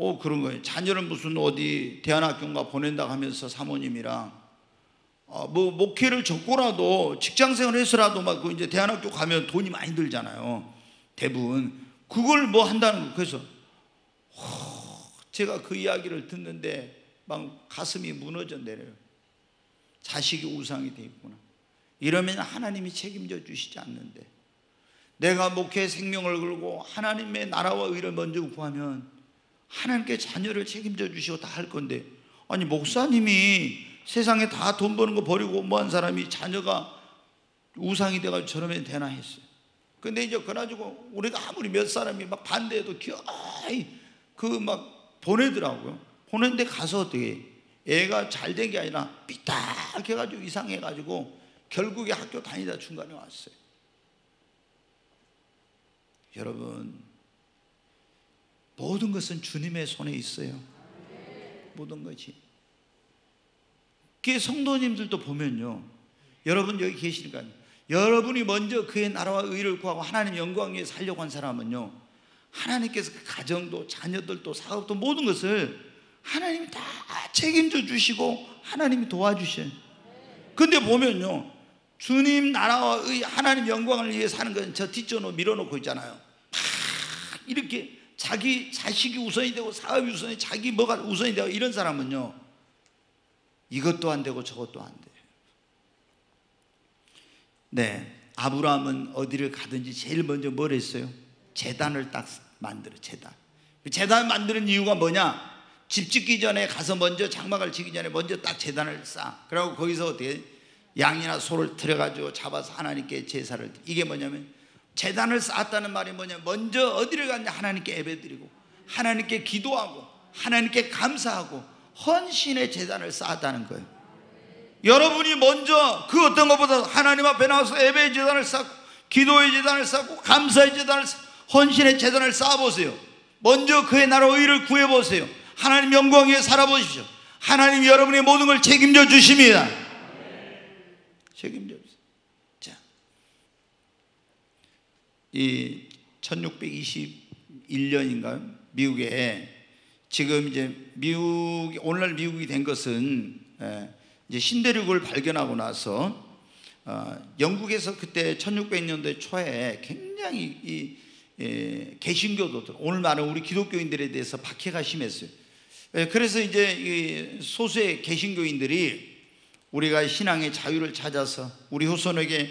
오, 그런 거예요. 자녀를 무슨 어디 대안학교인가 보낸다 하면서 사모님이랑, 어, 뭐, 목회를 접고라도 직장 생활 해서라도 막 그 이제 대안학교 가면 돈이 많이 들잖아요. 대부분. 그걸 뭐 한다는 거. 그래서, 제가 그 이야기를 듣는데 막 가슴이 무너져 내려요. 자식이 우상이 돼 있구나. 이러면 하나님이 책임져 주시지 않는데 내가 목회 생명을 걸고 하나님의 나라와 의를 먼저 구하면 하나님께 자녀를 책임져 주시고 다 할 건데 아니 목사님이 세상에 다 돈 버는 거 버리고 뭐한 사람이 자녀가 우상이 돼가지고 저러면 되나 했어요. 근데 이제 그래가지고 우리가 아무리 몇 사람이 막 반대해도 기어이 그 막 보내더라고요. 보냈는데 가서 어떻게 애가 잘 된 게 아니라 삐딱 해가지고 이상해가지고 결국에 학교 다니다 중간에 왔어요. 여러분, 모든 것은 주님의 손에 있어요. 모든 것이. 그 성도님들도 보면요. 여러분 여기 계시니까 여러분이 먼저 그의 나라와 의를 구하고 하나님 영광 위에 살려고 한 사람은요. 하나님께서 그 가정도 자녀들도 사업도 모든 것을 하나님이 다 책임져 주시고 하나님이 도와주셔요. 근데 보면요. 주님 나라와 의 하나님 영광을 위해 사는 건저 뒷전으로 밀어놓고 있잖아요. 이렇게 자기 자식이 우선이 되고 사업이 우선이 자기 뭐가 우선이 되고 이런 사람은요. 이것도 안 되고 저것도 안 돼요. 네. 아브라함은 어디를 가든지 제일 먼저 뭘 했어요? 재단을 딱 만들어 재단. 그 재단 만드는 이유가 뭐냐? 집 짓기 전에 가서 먼저 장막을 지기 전에 먼저 딱 재단을 쌓아. 그리고 거기서 어떻게 양이나 소를 들여가지고 잡아서 하나님께 제사를 이게 뭐냐면 재단을 쌓았다는 말이 뭐냐? 먼저 어디를 갔냐? 하나님께 예배드리고 하나님께 기도하고 하나님께 감사하고 헌신의 재단을 쌓았다는 거예요. 여러분이 먼저 그 어떤 것보다 하나님 앞에 나와서 예배의 재단을 쌓고 기도의 재단을 쌓고 감사의 재단을 쌓고 헌신의 재단을 쌓아보세요. 먼저 그의 나라 의를 구해보세요. 하나님 영광 위에 살아보십시오. 하나님 여러분의 모든 걸 책임져 주십니다. 책임져 주세요. 자, 이 1621년인가요? 미국에 지금 이제 미국 오늘날 미국이 된 것은 예, 이제 신대륙을 발견하고 나서 어, 영국에서 그때 1600년대 초에 굉장히 이 예, 개신교도들 오늘 말은 우리 기독교인들에 대해서 박해가 심했어요. 예, 그래서 이제 소수의 개신교인들이 우리가 신앙의 자유를 찾아서 우리 후손에게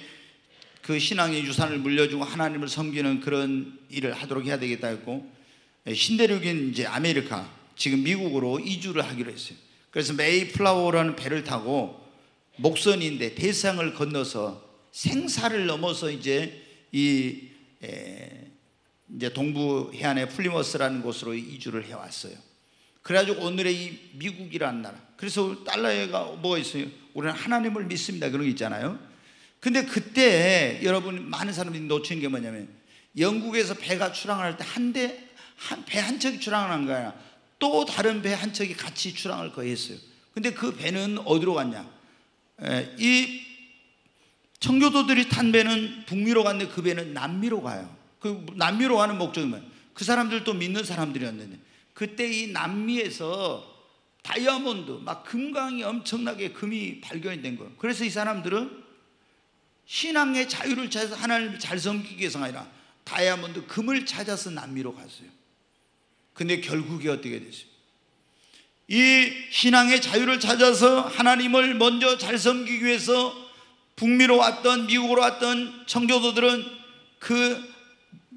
그 신앙의 유산을 물려주고 하나님을 섬기는 그런 일을 하도록 해야 되겠다 했고 예, 신대륙인 이제 아메리카 지금 미국으로 이주를 하기로 했어요. 그래서 메이플라워라는 배를 타고 목선인데 대서양을 건너서 생사를 넘어서 이제 이 에, 이제 동부 해안의 플리머스라는 곳으로 이주를 해왔어요. 그래가지고 오늘의 이 미국이라는 나라. 그래서 달러가 뭐가 있어요? 우리는 하나님을 믿습니다. 그런 게 있잖아요. 근데 그때 여러분 많은 사람들이 놓치는 게 뭐냐면 영국에서 배가 출항할 때 한 대, 한, 배 한 척이 출항한 거야. 또 다른 배 한 척이 같이 출항을 거했어요. 근데 그 배는 어디로 갔냐? 에, 이 청교도들이 탄 배는 북미로 갔는데 그 배는 남미로 가요. 그 남미로 가는 목적이 뭐예요? 그 사람들도 믿는 사람들이었는데 그때 이 남미에서 다이아몬드 막 금광이 엄청나게 금이 발견이 된 거예요. 그래서 이 사람들은 신앙의 자유를 찾아서 하나님을 잘 섬기기 위해서가 아니라 다이아몬드 금을 찾아서 남미로 갔어요. 근데 결국에 어떻게 됐어요? 이 신앙의 자유를 찾아서 하나님을 먼저 잘 섬기기 위해서 북미로 왔던 미국으로 왔던 청교도들은 그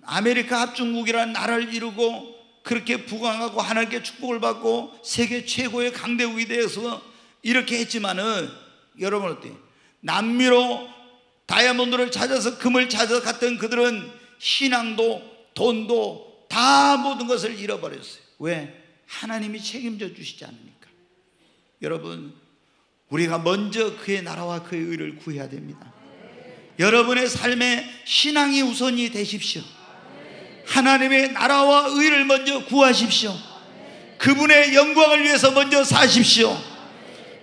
아메리카 합중국이라는 나라를 이루고 그렇게 부강하고 하나님께 축복을 받고 세계 최고의 강대국이 되어서 이렇게 했지만은 여러분 어때요? 남미로 다이아몬드를 찾아서 금을 찾아 갔던 그들은 신앙도 돈도 다 모든 것을 잃어버렸어요. 왜? 하나님이 책임져 주시지 않으니까. 여러분, 우리가 먼저 그의 나라와 그의 의를 구해야 됩니다. 여러분의 삶에 신앙이 우선이 되십시오. 하나님의 나라와 의를 먼저 구하십시오. 그분의 영광을 위해서 먼저 사십시오.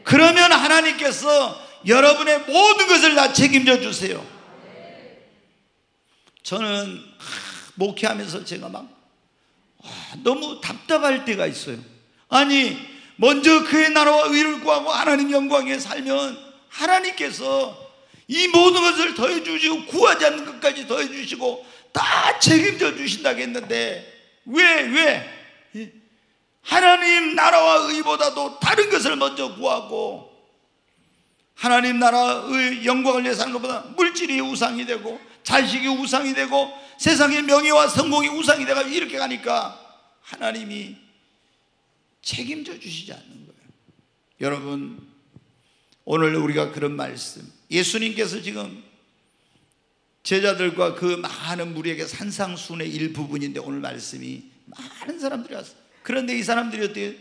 그러면 하나님께서 여러분의 모든 것을 다 책임져 주세요. 저는 목회하면서 제가 막 너무 답답할 때가 있어요. 아니, 먼저 그의 나라와 의를 구하고 하나님 영광에 살면 하나님께서 이 모든 것을 더해 주시고 구하지 않는 것까지 더해 주시고 다 책임져 주신다고 했는데 왜 왜? 하나님 나라와 의보다도 다른 것을 먼저 구하고 하나님 나라의 영광을 위해 사는 것보다 물질이 우상이 되고 자식이 우상이 되고 세상의 명예와 성공이 우상이 되고 이렇게 가니까 하나님이 책임져 주시지 않는 거예요. 여러분, 오늘 우리가 그런 말씀, 예수님께서 지금 제자들과 그 많은 무리에게 산상순의 일부분인데 오늘 말씀이 많은 사람들이 왔어요. 그런데 이 사람들이 어떻게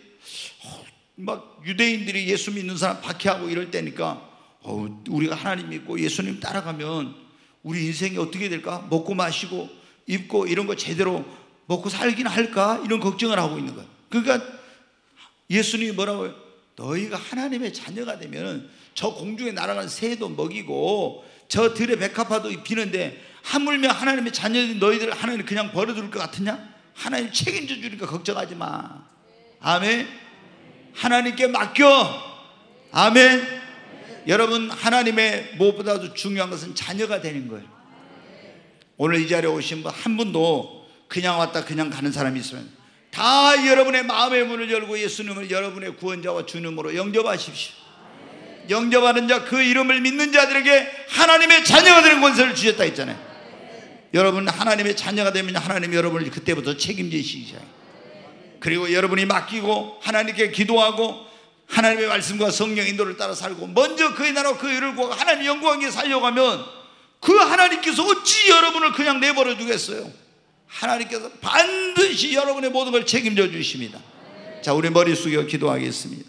막 유대인들이 예수 믿는 사람 박해하고 이럴 때니까 어, 우리가 하나님 믿고 예수님 따라가면 우리 인생이 어떻게 될까? 먹고 마시고 입고 이런 거 제대로 먹고 살긴 할까? 이런 걱정을 하고 있는 거야. 그러니까 예수님이 뭐라고 요 너희가 하나님의 자녀가 되면 저 공중에 날아가는 새도 먹이고 저 들의 백합화도 비는데 하물며 하나님의 자녀인 너희들 하나님 그냥 버려둘 것 같으냐? 하나님 책임져 주니까 걱정하지 마. 아멘. 하나님께 맡겨. 아멘. 여러분 하나님의 무엇보다도 중요한 것은 자녀가 되는 거예요. 오늘 이 자리에 오신 분 한 분도 그냥 왔다 그냥 가는 사람이 있으면 다 여러분의 마음의 문을 열고 예수님을 여러분의 구원자와 주님으로 영접하십시오. 영접하는 자 그 이름을 믿는 자들에게 하나님의 자녀가 되는 권세를 주셨다 했잖아요. 여러분 하나님의 자녀가 되면 하나님 여러분을 그때부터 책임지시기 시작해요. 그리고 여러분이 맡기고 하나님께 기도하고 하나님의 말씀과 성령 인도를 따라 살고 먼저 그의 나라 그 일을 구하고 하나님 영광에 살려가면 그 하나님께서 어찌 여러분을 그냥 내버려 두겠어요? 하나님께서 반드시 여러분의 모든 걸 책임져 주십니다. 자, 우리 머리 숙여 기도하겠습니다.